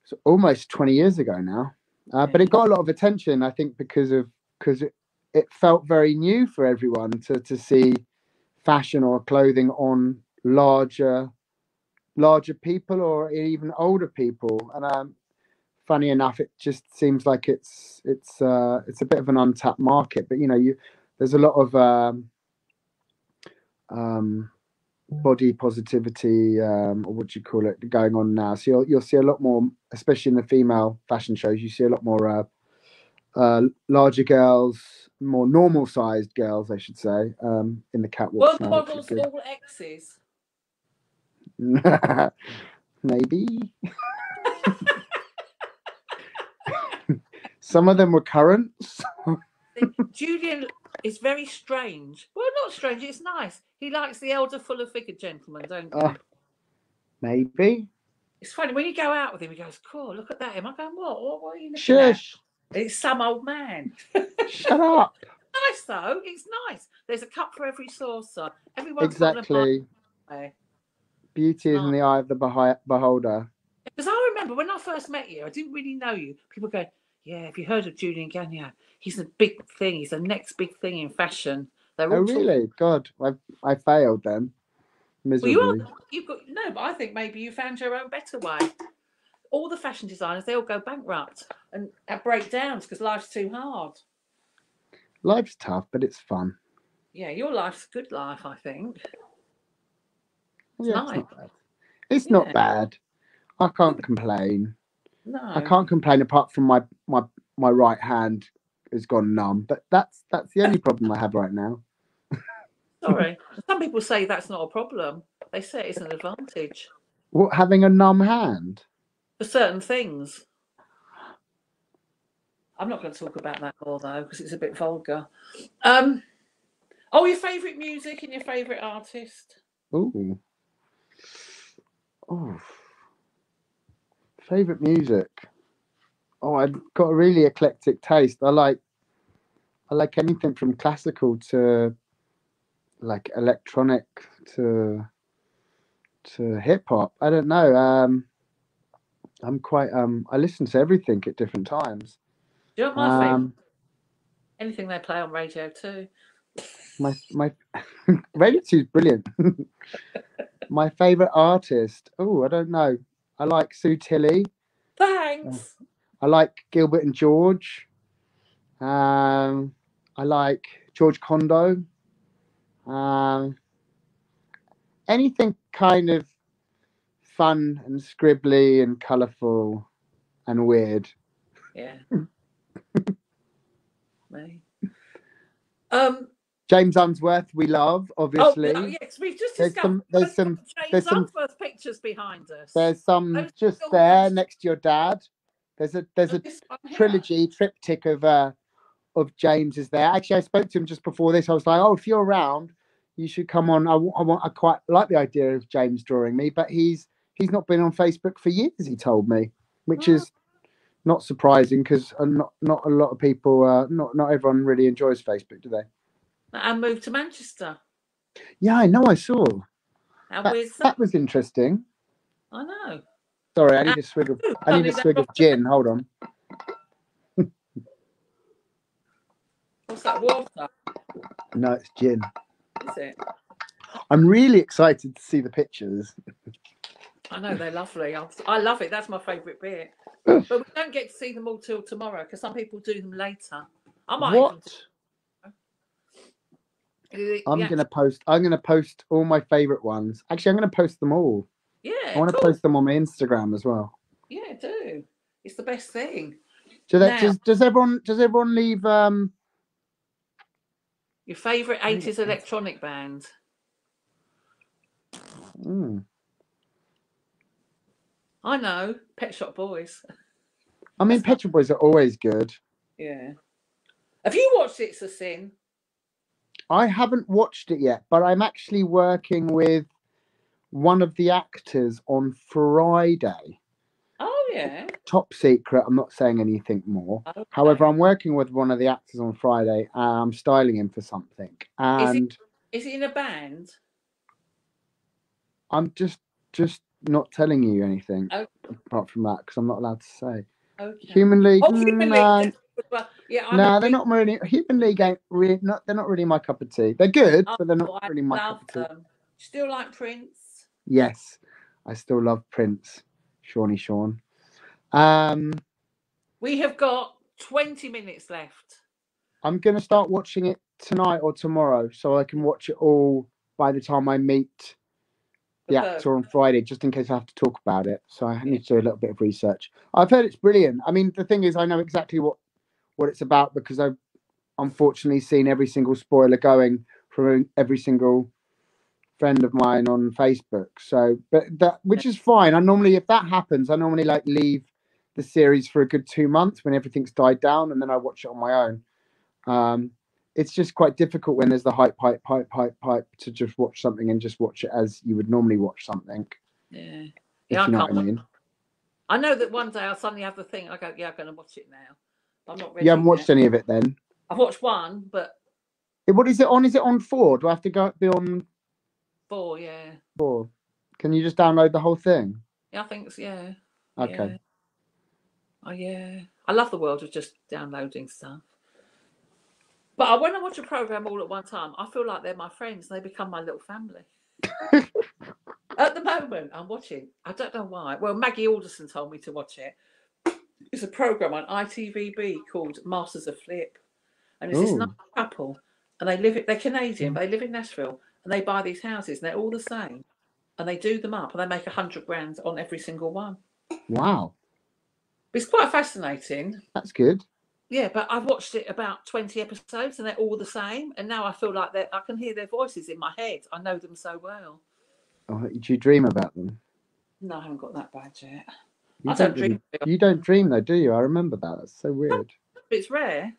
it's almost twenty years ago now, uh, but it got a lot of attention. I think because of because it, it felt very new for everyone to to see fashion or clothing on larger larger people or even older people. And um, funny enough, it just seems like it's it's uh, it's a bit of an untapped market. But you know, you there's a lot of um, um, body positivity, um, or what do you call it, going on now. So you'll you'll see a lot more, especially in the female fashion shows. You see a lot more uh, uh, larger girls, more normal sized girls, I should say, um, in the the now. models all X's? Maybe. Some of them were currents. Julian is very strange. Well, not strange. It's nice. He likes the elder, fuller figured gentleman, don't you? Oh. Ah. Maybe. It's funny when you go out with him. He goes, "Cool, look at that." Am I going, "What? What, what are you looking at?" Shush. It's some old man. Shut up. nice though. It's nice. There's a cup for every saucer. Everyone's Exactly. Beauty is in the eye of the beholder. Because I remember when I first met you, I didn't really know you. People go, "Yeah, have you heard of Julian Ganio? He's a big thing. He's the next big thing in fashion." They're Oh, really? God, I I failed then. Well, Miserably. you are. You've got no, but I think maybe you found your own better way. All the fashion designers, they all go bankrupt and have breakdowns because life's too hard. Life's tough, but it's fun. Yeah, your life's a good life, I think. It's Yeah, nice. it's not bad. It's not bad. I can't complain. No, I can't complain apart from my my my right hand has gone numb. But that's that's the only problem I have right now. Sorry. Some people say that's not a problem. They say it's an advantage What having a numb hand? for certain things. I'm not going to talk about that more though because it's a bit vulgar. Um, oh, your favourite music and your favourite artist? Ooh. Oh. Favorite music. Oh, I've got a really eclectic taste. I like I like anything from classical to like electronic to to hip hop. I don't know. Um I'm quite um I listen to everything at different times. Do you know my favourite? Um Anything they play on radio too. my my Radio 2 is brilliant. my favorite artist. Oh, I don't know. I like Sue Tilley. Thanks. I like Gilbert and George. Um, I like George Condo. Um, anything kind of fun and scribbly and colourful and weird. Yeah. Me. Um, James Unsworth, we love, obviously. Oh, yes, we've just There's some- there's some- James there's some- Unsworth pictures behind us. There's some Those just there next to your dad. There's a there's a here. trilogy triptych of uh of James is there. Actually, I spoke to him just before this. I was like, "Oh, if you're around, you should come on." I, I want. I quite like the idea of James drawing me, but he's he's not been on Facebook for years. He told me, which Oh. is not surprising because not not a lot of people, uh, not not everyone really enjoys Facebook, do they? And moved to Manchester. Yeah, I know. I saw How that. that? That was interesting. I know. Sorry, I need uh, a swig of I need a swig of gin. Hold on. What's that water? No, it's gin. Is it? I'm really excited to see the pictures. I know they're lovely. I, love it. That's my favourite bit. But we don't get to see them all till tomorrow because some people do them later. I might. What? Even I'm yeah, gonna post. I'm gonna post all my favorite ones. Actually, I'm gonna post them all. Yeah, I want to cool. post them on my Instagram as well. Yeah, do. It's the best thing. So that Now- does, does everyone does everyone leave? Um, Your favourite 80s electronic band? mm, I know, Pet Shop Boys. I mean, Pet Shop Boys are always good. Yeah. Have you watched It's a Sin? I haven't watched it yet, but I'm actually working with one of the actors on Friday. Oh yeah. Top secret. I'm not saying anything more. Okay. However, I'm working with one of the actors on Friday. And I'm styling him for something, Is he- and is he in a band? I'm just just not telling you anything Oh. apart from that because I'm not allowed to say. Okay. Human League, Oh, Human League. Well, yeah, I'm no, they're big- not really. Human League ain't really not. They're not really my cup of tea. They're good, Oh, but they're not I really my love cup of tea. them. Still like Prince? Yes, I still love Prince, Shawnee Sean. Um, We have got 20 minutes left. I'm gonna start watching it tonight or tomorrow, so I can watch it all by the time I meet the The actor on Friday, just in case I have to talk about it. So I need to do a little bit of research. I've heard it's brilliant. I mean, the thing is, I know exactly what what it's about because I've unfortunately seen every single spoiler going from every single friend of mine on Facebook. So, but that which is fine. I normally, if that happens, I normally like leave the series for a good two months when everything's died down, and then I watch it on my own. Um, it's just quite difficult when there's the hype, hype, hype, hype, hype to just watch something and just watch it as you would normally watch something. Yeah. Yeah, I know I mean. I know that one day I'll suddenly have the thing. I go, yeah, I'm going to watch it now. I'm not ready. You haven't watched any of it then. I've watched one, but Eh, What is it on? Is it on four? Do I have to go be on four, yeah. four? Can you just download the whole thing? Yeah, I think so, yeah. Okay. Yeah. Oh, yeah. I love the world of just downloading stuff. But I- when I watch a program all at one time, I feel like they're my friends. They become my little family. at the moment, I'm watching. I don't know why. Well, Maggie Alderson told me to watch it. It's a program on ITVBe called Masters of Flip, and it's this nice couple, and they live. They're Canadian, mm. but they live in Nashville, and they buy these houses, and they're all the same, and they do them up, and they make a hundred grand on every single one. Wow, It's quite fascinating. that's good. Yeah, but I've watched it about 20 episodes and they're all the same. And now I feel like that I can hear their voices in my head. I know them so well. Oh, do you dream about them? No, I haven't got that bad yet. You I don't really- dream. You don't dream though, do you? I remember that. That's so weird. It's rare.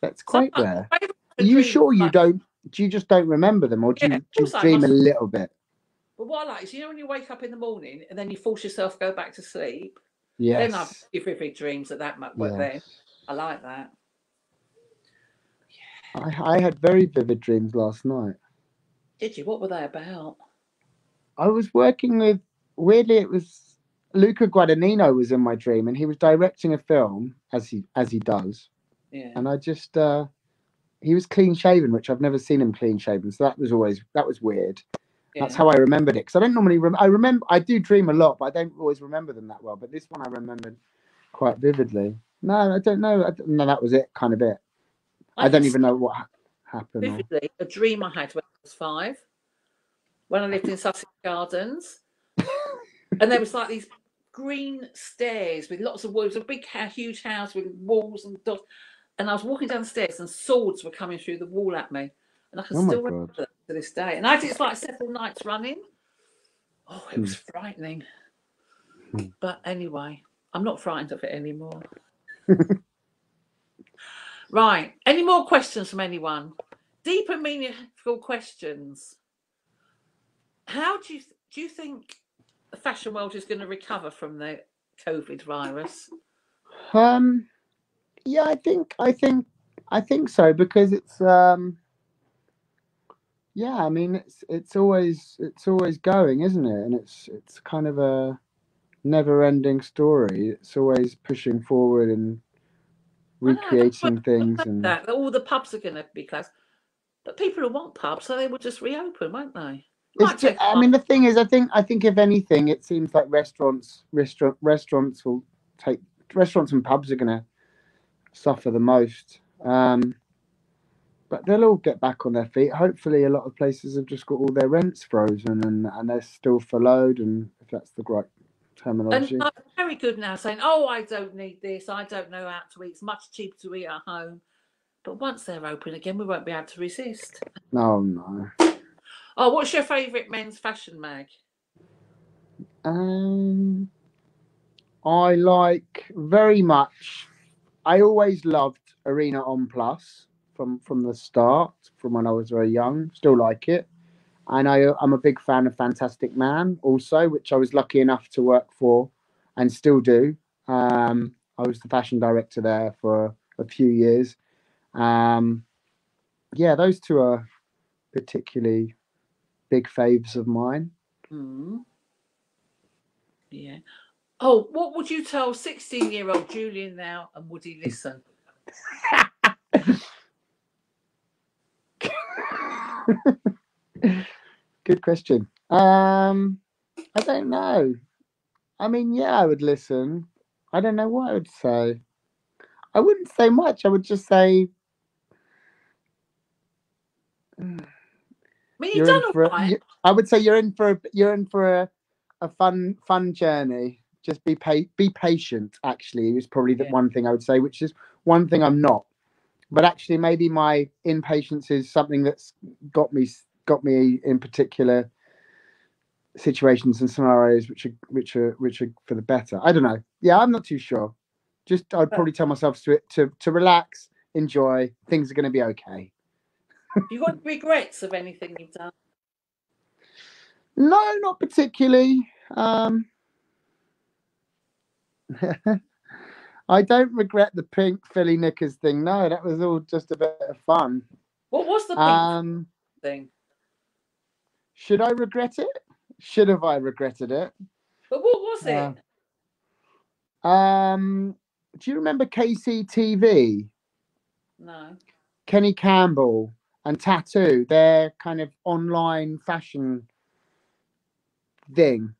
That's quite Sometimes rare. Are you sure you like- don't? Do you just don't remember them, or do Yeah, you, you dream a little bit? But what I like is, you know, when you wake up in the morning and then you force yourself to go back to sleep, Yeah. then I've Yes. vivid dreams at that much. Well, then. I like that. I, I had very vivid dreams last night. Did you? What were they about? I was working with weirdly it was Luca Guadagnino was in my dream and he was directing a film as he as he does. Yeah. and I just uh he was clean shaven which I've never seen him clean shaven so that was always that was weird. Yeah. that's how I remembered it because I don't normally rem- I remember I do dream a lot but I don't always remember them that well but this one I remembered quite vividly. No I don't know I don't, no that was it kind of it. I, don't even know what ha- happened or- vividly a dream I had when I was five, when I lived in Sussex Gardens, and there was like these green stairs with lots of walls, a big, huge house with walls and doors. And I was walking down the stairs, and swords were coming through the wall at me. and I can Oh still remember them to this day. And I did it like several nights running. Oh, it was Hmm. frightening. But anyway, I'm not frightened of it anymore. right. Any more questions from anyone? Deep and meaningful questions. How do you do you think the fashion world is going to recover from the COVID virus? Um, yeah, I think, I think, I think so because it's, um, yeah, I mean, it's it's always it's always going, isn't it? And it's it's kind of a never-ending story. It's always pushing forward and I know, recreating things and that all the pubs are going to be closed, but people will want pubs, so they will just reopen, won't they? It's ju- take I mean, the thing is, I think, I think if anything, it seems like restaurants, restaurant, restaurants will take restaurants and pubs are going to suffer the most. Um, but they'll all get back on their feet. Hopefully, a lot of places have just got all their rents frozen and and they're still furloughed, and if that's the right terminology. And very good now saying, "Oh, I don't need this. I don't know how to eat. It's much cheaper to eat at home." But once they're open again, we won't be able to resist. No, no. Oh, what's your favourite men's fashion mag? Um, I like very much. I always loved Arena Homme Plus from from the start, from when I was very young. Still like it, and I I'm a big fan of Fantastic Man also, which I was lucky enough to work for, and still do. Um, I was the fashion director there for a few years. Um, yeah, those two are particularly big faves of mine. Hmm. Yeah. Oh, what would you tell 16 year old Julian now and would he listen? Good question. Um, I don't know. I mean, yeah, I would listen. I don't know what I would say. I wouldn't say much. I would just say I mean, you've done in for. A, you- I would say you're in for. A, you're in for a, a fun fun journey. Just be pa- be patient. Actually, is probably the Yeah. one thing I would say, which is one thing I'm not. But actually, maybe my impatience is something that's got me got me in particular situations and scenarios which are which are which are for the better. I don't know. Yeah, I'm not too sure. Just I'd probably tell myself to to to relax, enjoy. Things are going to be okay. You got regrets of anything you've done? No, not particularly. Um, I don't regret the pink Philly knickers thing. No, that was all just a bit of fun. What was the pink Um, thing? should I regret it? Should have I regretted it? But what was it? Yeah. Um, do you remember KCTV? No. Kenny Campbell and Tattoo, their kind of online fashion thing.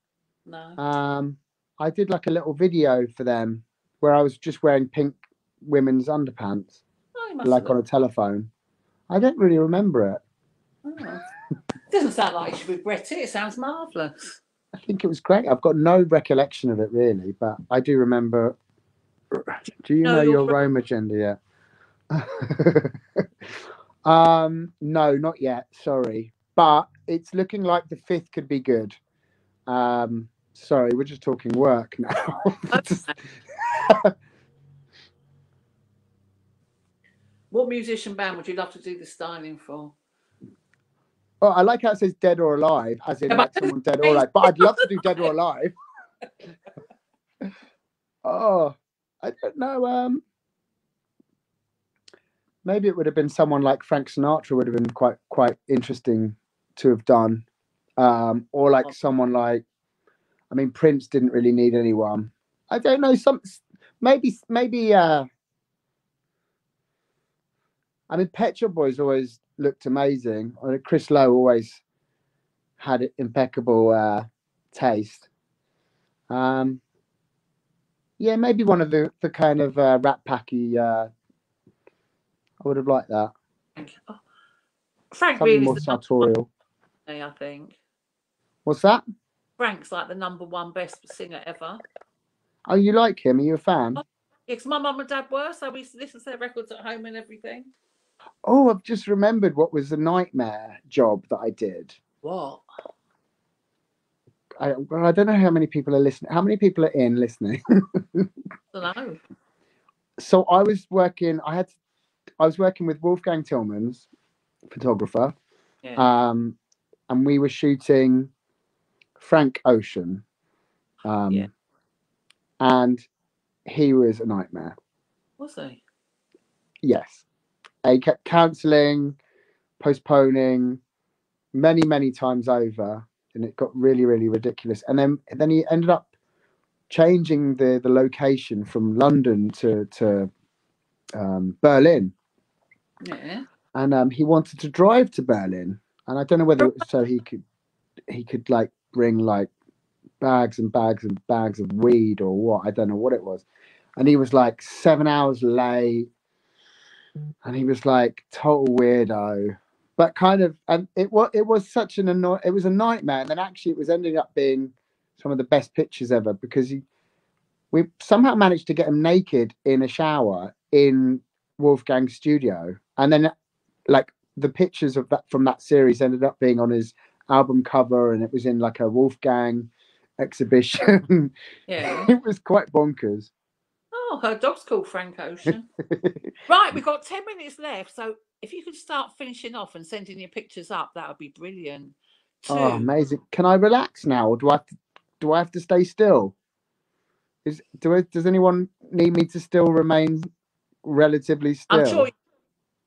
No. Um, I did like a little video for them where I was just wearing pink women's underpants, Oh, like on a telephone. I don't really remember it. Oh. Doesn't sound like you should regret it. It sounds marvellous. I think it was great. I've got no recollection of it really, but I do remember. Do you know know your your Ro- Rome agenda yet? um, no, not yet. Sorry, but it's looking like the fifth could be good. Um, sorry, we're just talking work now. Just- What musician band would you love to do the styling for? oh, I like how it says "dead or alive," as in like someone dead or alive. But I'd love to do "dead or alive." oh, I don't know. Um, maybe it would have been someone like Frank Sinatra would have been quite quite interesting to have done, um, or like someone like, I mean, Prince didn't really need anyone. I don't know. Some maybe maybe. Uh, I mean, Pet Shop Boys always looked amazing. I mean, Chris Lowe always had impeccable uh, taste. Um, yeah, maybe one of the, the kind of uh, Rat Packy. Uh, I would have liked that. Frank, oh. Frank Something really more is the number sartorial. one, I think. What's that? Frank's like the number one best singer ever. Oh, you like him? Are you a fan? Oh, yeah, 'cause my mum and dad were, so we used to listen to their records at home and everything. Oh, I've just remembered what was the nightmare job that I did. What? I, well, I don't know how many people are listening. How many people are in listening? don't know. so I was working. I had. I was working with Wolfgang Tillmans, photographer, Yeah. um, and we were shooting Frank Ocean. Um, Yeah. And he was a nightmare. Was he? Yes. He kept cancelling, postponing many, many times over. And it got really, really ridiculous. And then then he ended up changing the, the location from London to, to um, Berlin. Yeah. And um, he wanted to drive to Berlin. And I don't know whether so he could he could like bring like bags and bags and bags of weed or what. I don't know what it was. And he was like seven hours late. And he was like total weirdo. But kind of and it was it was such an annoy it was a nightmare. And then actually it was ending up being some of the best pictures ever because he we somehow managed to get him naked in a shower in Wolfgang's studio. And then like the pictures of that from that series ended up being on his album cover and it was in like a Wolfgang exhibition. Yeah. it was quite bonkers. Oh, her dog's called Frank Ocean. right, we've got 10 minutes left. So if you could start finishing off and sending your pictures up, that would be brilliant. Oh, amazing. Can I relax now or do I have to, do I have to stay still? Is do I, does anyone need me to still remain relatively still? I'm sure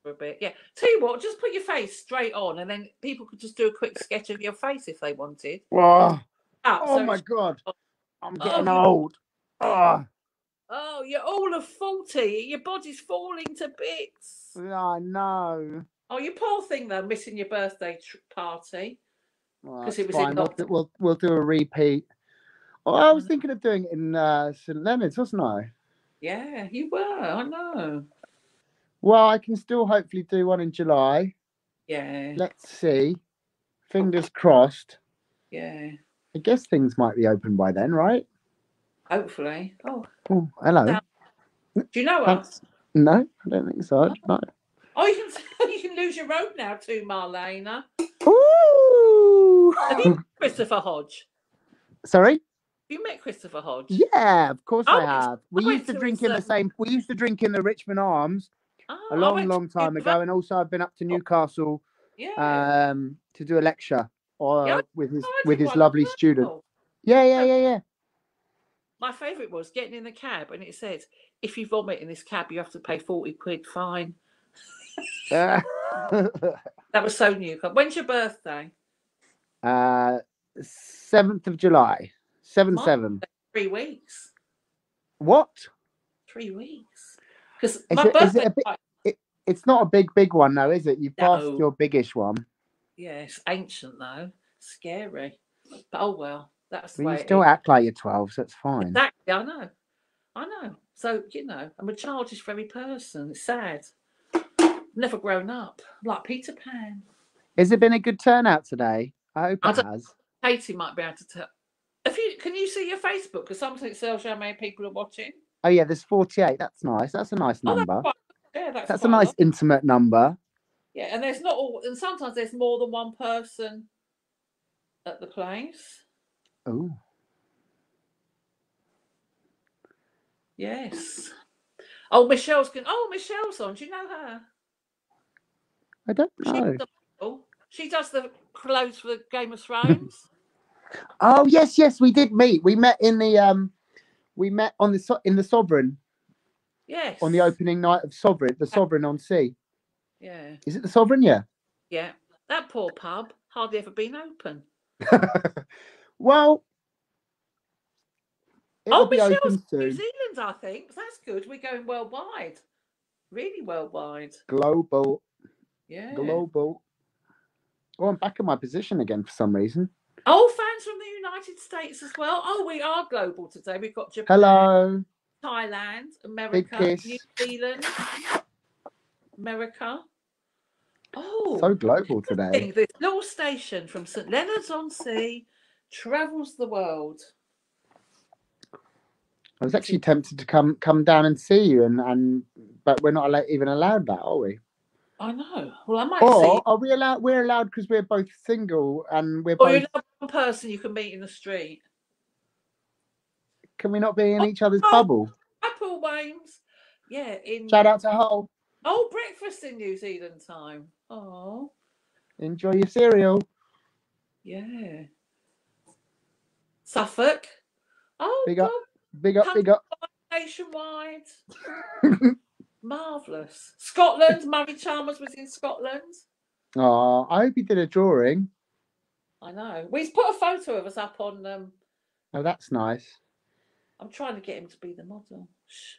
for a bit. Yeah. Tell you what, just put your face straight on and then people could just do a quick sketch of your face if they wanted. Oh, Up, oh so my god. I'm Oh, getting you- old. Oh, Oh, you're all of 40. Your body's falling to bits. I know. Oh, you poor thing, though, missing your birthday tr- party. Well, 'Cause that's it was in fine. We'll, we'll we'll do a repeat. Oh, I was Mm. thinking of doing it in uh, St Leonard's, wasn't I? Yeah, you were. I know. Well, I can still hopefully do one in July. Yeah, Let's see. Fingers crossed. yeah. I guess things might be open by then, right? Hopefully. Oh, Oh, hello. Now- do you know us? No, I don't think so. Oh. No. Oh, you can you can lose your road now too, Marlena. Ooh. Have you Christopher Hodge? Sorry? You met Christopher Hodge? Yeah, of course Oh, I yes. have. We I used to to drink his, in the same. We used to drink in the Richmond Arms Oh, a I long, long time ago, and also I've been up to Newcastle Yeah. um, to do a lecture or Yeah, with his Oh, with his lovely student. Yeah, yeah, yeah, yeah. My favourite was getting in the cab and it said, if you vomit in this cab, you have to pay 40 quid fine. Uh, That was so new. When's your birthday? uh, 7th of July. 7 Mine- 7. Three weeks. What? Three weeks. Because my it- birthday. it a bit- It's not a big, big one, though, is it? You've passed your biggish one. Yeah, it's ancient though. Scary. But oh well, that's the way you still act like you're 12, so it's fine. Exactly, I know. I know. So, you know, I'm a childish very person. It's sad. Never grown up. I'm like Peter Pan. Has it been a good turnout today? I hope I it has. Katie might be able to tell. Can you see your Facebook? Because sometimes it tells you how many people are watching. Oh, yeah, there's 48. That's nice. That's a nice Oh, that's number. quite, yeah, that's, That's a nice lot. intimate number. Yeah, and there's not all and sometimes there's more than one person at the place. Oh, Yes. Oh, Michelle's going. Oh, Michelle's on. Do you know her? I don't She know. does the. She does the clothes for the Game of Thrones. Oh, yes, yes, we did meet. We met in the um, we met on the so- in the Sovereign yes. on the opening night of Sovereign, the Sovereign on Sea. Yeah, Is it the Sovereign? Yeah. yeah. That poor pub hardly ever been open. well, oh, open New. Zealand, I think. That's good. We're going worldwide. Really worldwide. Global, Yeah. global. Oh, I'm back in my position again for some reason. Oh, fans from the United States as well. Oh, we are global today. We've got Japan, Hello. Thailand, America, New. Zealand, America. Oh, So global today. this little station from St Leonard's on Sea travels the world. I was actually tempted to come come down and see you, and and but we're not even allowed that, are we? I know. Well, I might Or see. are we allowed? We're allowed because we're both single and we're Or you both. know one person you can meet in the street. Can we not be in oh, each other's Oh. bubble? Apple Wames. Yeah, in Shout out to Hull. oh breakfast in New Zealand time. Oh, Enjoy your cereal. yeah. Suffolk. Oh, Big up. God, Big up, big up. nationwide. Marvelous. Scotland. Murray Chalmers was in Scotland. Oh, I hope you did a drawing. I know. We've put a photo of us up on. Um, Oh, that's nice. I'm trying to get him to be the model. Shh.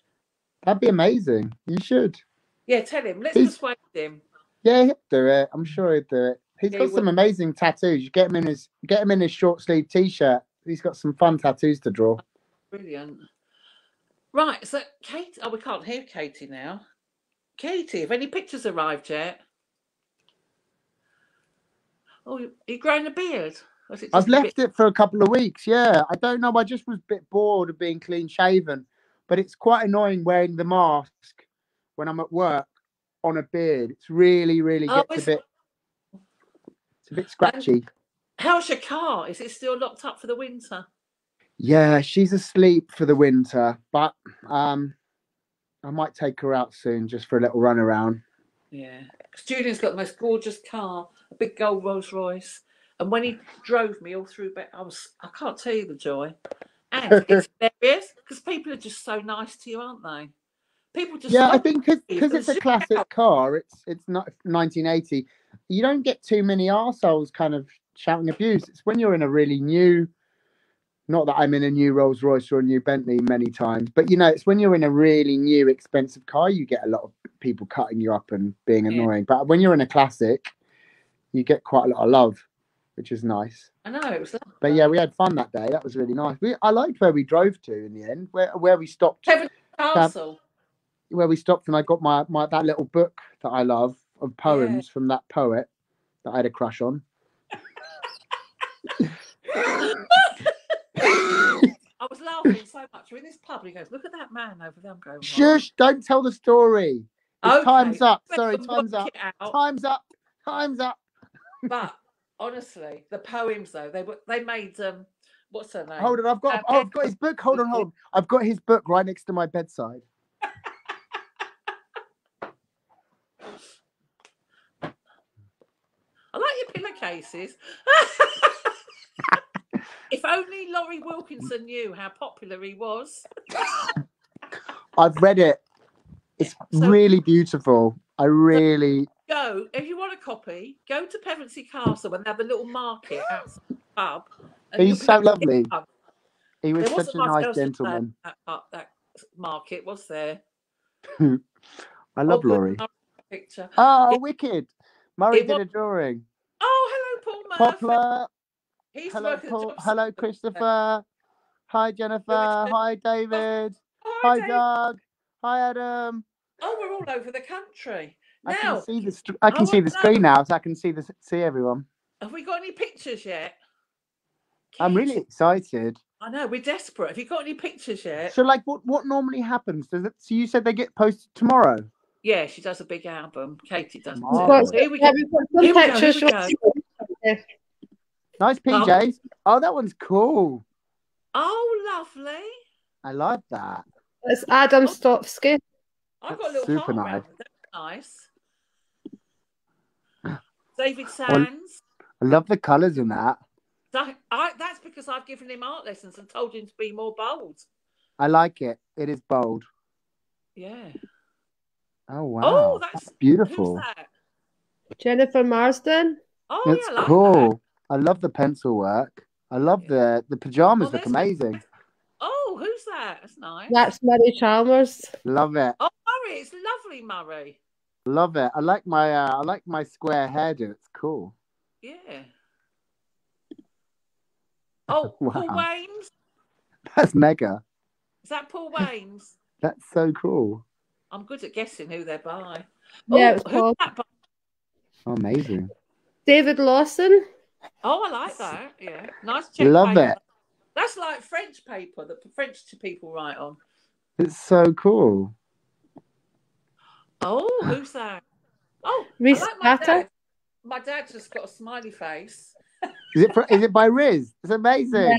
That'd be amazing. You should. Yeah, tell him. Let's He's- persuade him. Yeah, he'll do it. I'm sure he'll do it. He's Yeah, got he some amazing tattoos. You get him in his get him in his short sleeve t-shirt. He's got some fun tattoos to draw. Brilliant. Right, so Kate, oh, we can't hear Katie now. Katie, have any pictures arrived yet? Oh, you, you growing a beard? Or is it I've a bit- left it for a couple of weeks. Yeah, I don't know. I just was a bit bored of being clean shaven, but it's quite annoying wearing the mask when I'm at work on a beard. It's really, really Oh, gets it's- a bit. It's a bit scratchy. How's your car? Is it still locked up for the winter? Yeah, she's asleep for the winter, but um, I might take her out soon just for a little run around. Yeah. Julian's got the most gorgeous car, a big gold Rolls Royce. And when he drove me all through, I was, I can't tell you the joy. And it's hilarious because people are just so nice to you, aren't they? People just Yeah, I think because it's a classic out. car. It's it's not 1980. You don't get too many arseholes kind of shouting abuse. It's when you're in a really new. Not that I'm in a new Rolls Royce or a new Bentley many times, but you know, it's when you're in a really new, expensive car, you get a lot of people cutting you up and being Yeah. annoying. But when you're in a classic, you get quite a lot of love, which is nice. I know it was. But yeah, we had fun that day. That was really nice. We I liked where we drove to in the end, where where we stopped Kevin Castle. where we stopped and I got my, my that little book that I love of poems from that poet that I had a crush on. I was laughing so much. We're in this pub, and he goes, "Look at that man over there." I'm going? Shush! Don't tell the story. Okay, Time's up. Sorry, time's up. Time's up. Time's up. But honestly, the poems though they were they made um what's her name? Hold on, I've got Uh, oh, I've got his book. Hold on, hold on. I've got his book right next to my bedside. I like your pillowcases. if only Laurie Wilkinson knew how popular he was. I've read it. It's So- really beautiful. I really Go if you want a copy. Go to Pevensey Castle when they have a little market outside the pub. He's so lovely. he was There such a nice else to say gentleman. That, that, that market was there. I love Oh, Laurie. I'll take a Picture. Oh, It- wicked. Murray did was- a drawing. Oh, hello, Paul Murphy. Poplar. He's Hello, Paul. Hello, Christopher. Hi, Jennifer. Hi, oh, David. Hi, Hi, Dave. Doug. Hi, Adam. Oh, we're all over the country. Now, I can see the st- I can I see the screen know- now, so I can see the see everyone. have we got any pictures yet? I'm really excited. I know we're desperate. Have you got any pictures yet? So, like, what what normally happens? Does it? So you said they get posted tomorrow. Yeah, she does a big album. Katie does. Oh. Here we go. Yeah, we've got some Here we go, here we from- Nice PJs. Oh, that one's cool. Oh, lovely. I like that. It's Adam oh. Stofsky. I've got a That's little super nice. That's nice. David Well- Sands. I love the colours in that. That, I, that's because I've given him art lessons and told him to be more bold. I like it. It is bold. Yeah. Oh wow, Oh, that's beautiful. Who's that? Jennifer Marsden. Oh, It's yeah, I like cool. that. I love the pencil work. I love the the pajamas Oh, look amazing. Oh, who's that? That's nice. That's Murray Chalmers. Love it. Oh, Murray, it's lovely, Murray. Love it. I like my uh, I like my square hairdo. It's cool. Yeah. Oh, Paul Wow. Wames. That's mega. Is that Paul Wames? That's so cool. I'm good at guessing who they're by. Yeah, oh, it who's Paul. that by? Amazing. David Lawson. Oh, I like that. Yeah, nice. check Love paper. it. That's like French paper that French people write on. It's so cool. Oh, who's that? Oh, Reese I like my Batter. dad. My dad just got a smiley face. Is it for, is it by Riz? It's amazing.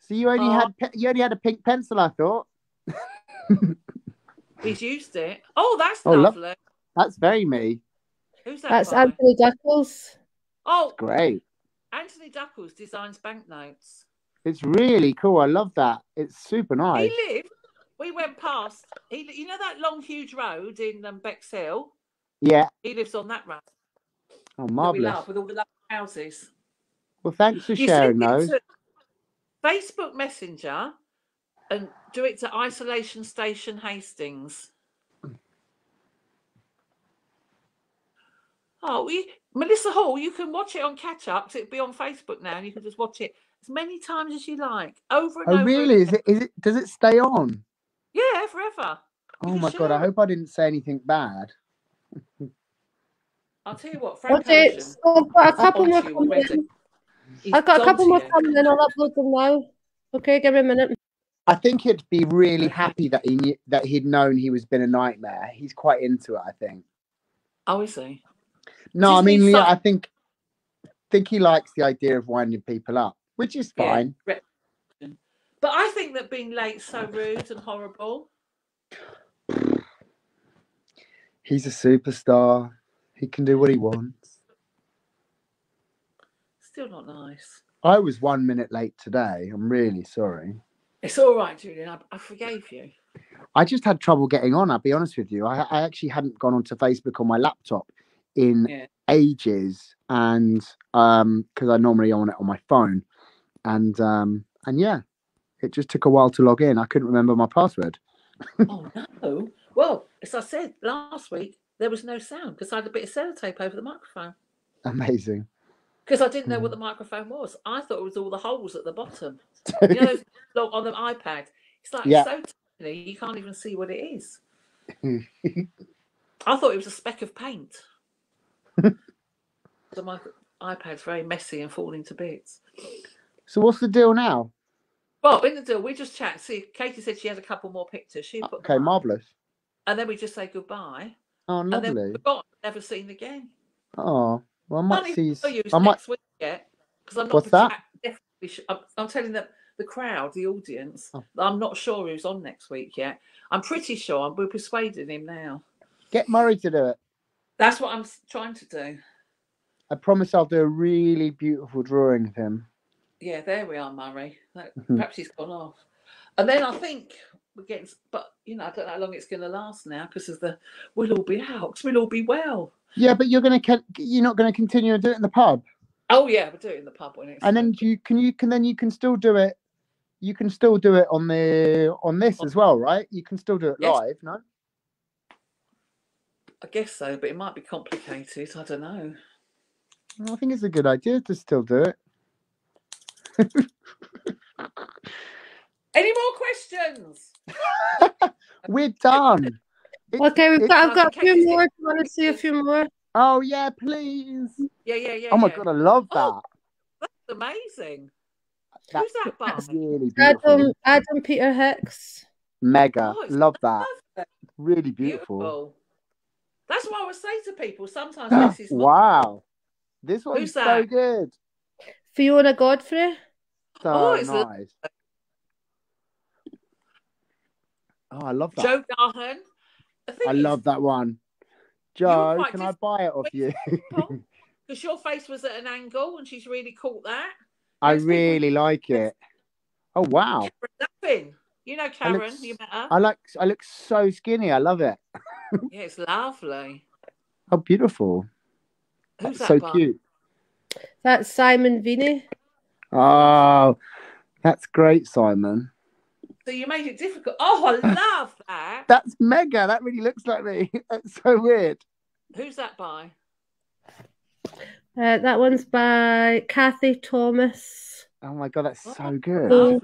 So you only Oh. had you only had a pink pencil, I thought. He's used it. Oh, that's Oh, lo- lovely. That's very me. Who's that? That's by? Anthony Duckles. Oh, Great. Anthony Duckles designs banknotes. It's really cool. I love that. It's super nice. He lived. We went past. He, you know that long, huge road in um, Bexhill. Yeah. He lives on that road. Oh, marvelous. with all the lovely houses. Well, thanks for You sharing those. Facebook Messenger and do it to Isolation Station Hastings. Oh, we, Melissa Hall, you can watch it on catch up 'cause it'll be on Facebook now, and you can just watch it as many times as you like, over and Oh, over. really? Is it? Is it? Does it stay on? Yeah, forever. Oh can my god! I hope I didn't say anything bad. I'll tell you what, Frank Okay, Ocean. I've got a couple more you coming already. in. He's I've got a couple more you. coming in. I'll upload them now. Okay, give me a minute. I think he'd be really happy that he knew, that he'd known he was been a nightmare. He's quite into it. I think. Oh, is he? No, I mean, needs yeah, I think think he likes the idea of winding people up, which is Yeah. fine. But I think that being late's so rude and horrible. He's a superstar. He can do what he wants. Still not nice. I was one minute late today. I'm really sorry. It's all right, Julian. I, I forgave you. I just had trouble getting on. I'll be honest with you. I, I actually hadn't gone onto Facebook on my laptop in Yeah. ages, and um, because I normally on it on my phone, and um, and yeah, it just took a while to log in. I couldn't remember my password. oh no. Well, as I said last week, there was no sound because I had a bit of sellotape over the microphone Amazing. because I didn't know Hmm. what the microphone was. I thought it was all the holes at the bottom. You know, look on the iPad. It's like Yeah. so tiny you can't even see what it is. I thought it was a speck of paint. So my iPad's very messy and falling to bits. so what's the deal now? Well, in the deal, we just chat. See, Katie said she had a couple more pictures. She put Okay, marvelous. and then we just say goodbye, Oh, and then lovely. we forgot, never seen again. Oh, well, I might see. you I might. next week yet because I'm not. What's that? Definitely, sh- I'm, I'm telling the the crowd, the audience. Oh. I'm not sure who's on next week yet. I'm pretty sure. We're persuading him now. Get Murray to do it. That's what I'm trying to do. I promise I'll do a really beautiful drawing of him. Yeah, there we are, Murray. Mhm. perhaps he's gone off. And then I think we're getting, but you know, I don't know how long it's going to last now because of the we'll all be out, we'll all be well. Yeah, but you're gonna you're not gonna continue and do it in the pub, Oh yeah, we'll do it in the pub when it's. and then you can you can then you can still do it. You can still do it on the on this as well, right? You can still do it Yes. live, no? I guess so, but it might be complicated. I don't know. I think it's a good idea to still do it. Any more questions? We're done. It's- Okay, we've got. I've got a few more. Do you want to see a few more? Oh yeah, please. Yeah, yeah, yeah. Oh my yeah. god, I love that. Oh, That's amazing. That's Who's that by? That's really beautiful. Adam, Adam Peter Hicks. Mega. Oh, love that. lovely. Really beautiful. Beautiful. That's what I would say to people. Sometimes this is wow. This one's Who's so that? good. Fiona Godfrey. So Oh, it's lo- nice. Oh, I love that. Joe Garhan. The I is, love that one. Joe, can I buy it off you? because your face was at an angle and she's really caught that. I Most people- really like it. Oh wow. Karen, You know Karen, looks- you met her? I like I look so skinny. I love it. yeah, it's lovely. How beautiful. Who's That's that so by? cute. That's Simon Vini. Oh that's great, Simon. So you made it difficult. Oh, I love that. That's mega. That really looks like me. That's so weird. Who's that by? Uh, that one's by Kathy Thomas. Oh my god, that's Oh, so good. Oh.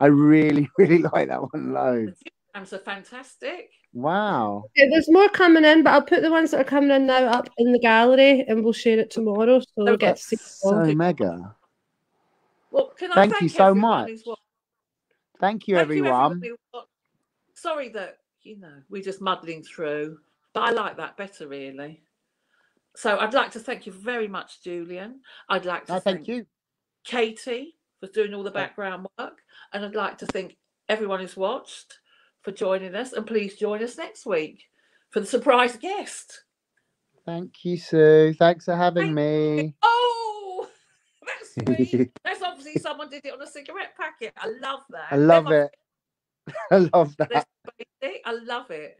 I really, really like that one loads. Diagrams are fantastic. Wow. Okay, there's more coming in, but I'll put the ones that are coming in now up in the gallery, and we'll share it tomorrow, so we'll get to see. That's them all. so mega. Well, can I Thank thank you so much. Thank you, Thank everyone. everyone who watched. Sorry that you know we're just muddling through. But I like that better, really. So I'd like to thank you very much, Julian. I'd like to No, thank you. Katie for doing all the background work. And I'd like to thank everyone who's watched for joining us. And please join us next week for the surprise guest. Thank you, Sue. Thanks for having Thank me. Oh, that's sweet. that's obviously someone did it on a cigarette packet. I love that. I love Never it. I love that. It, I love it.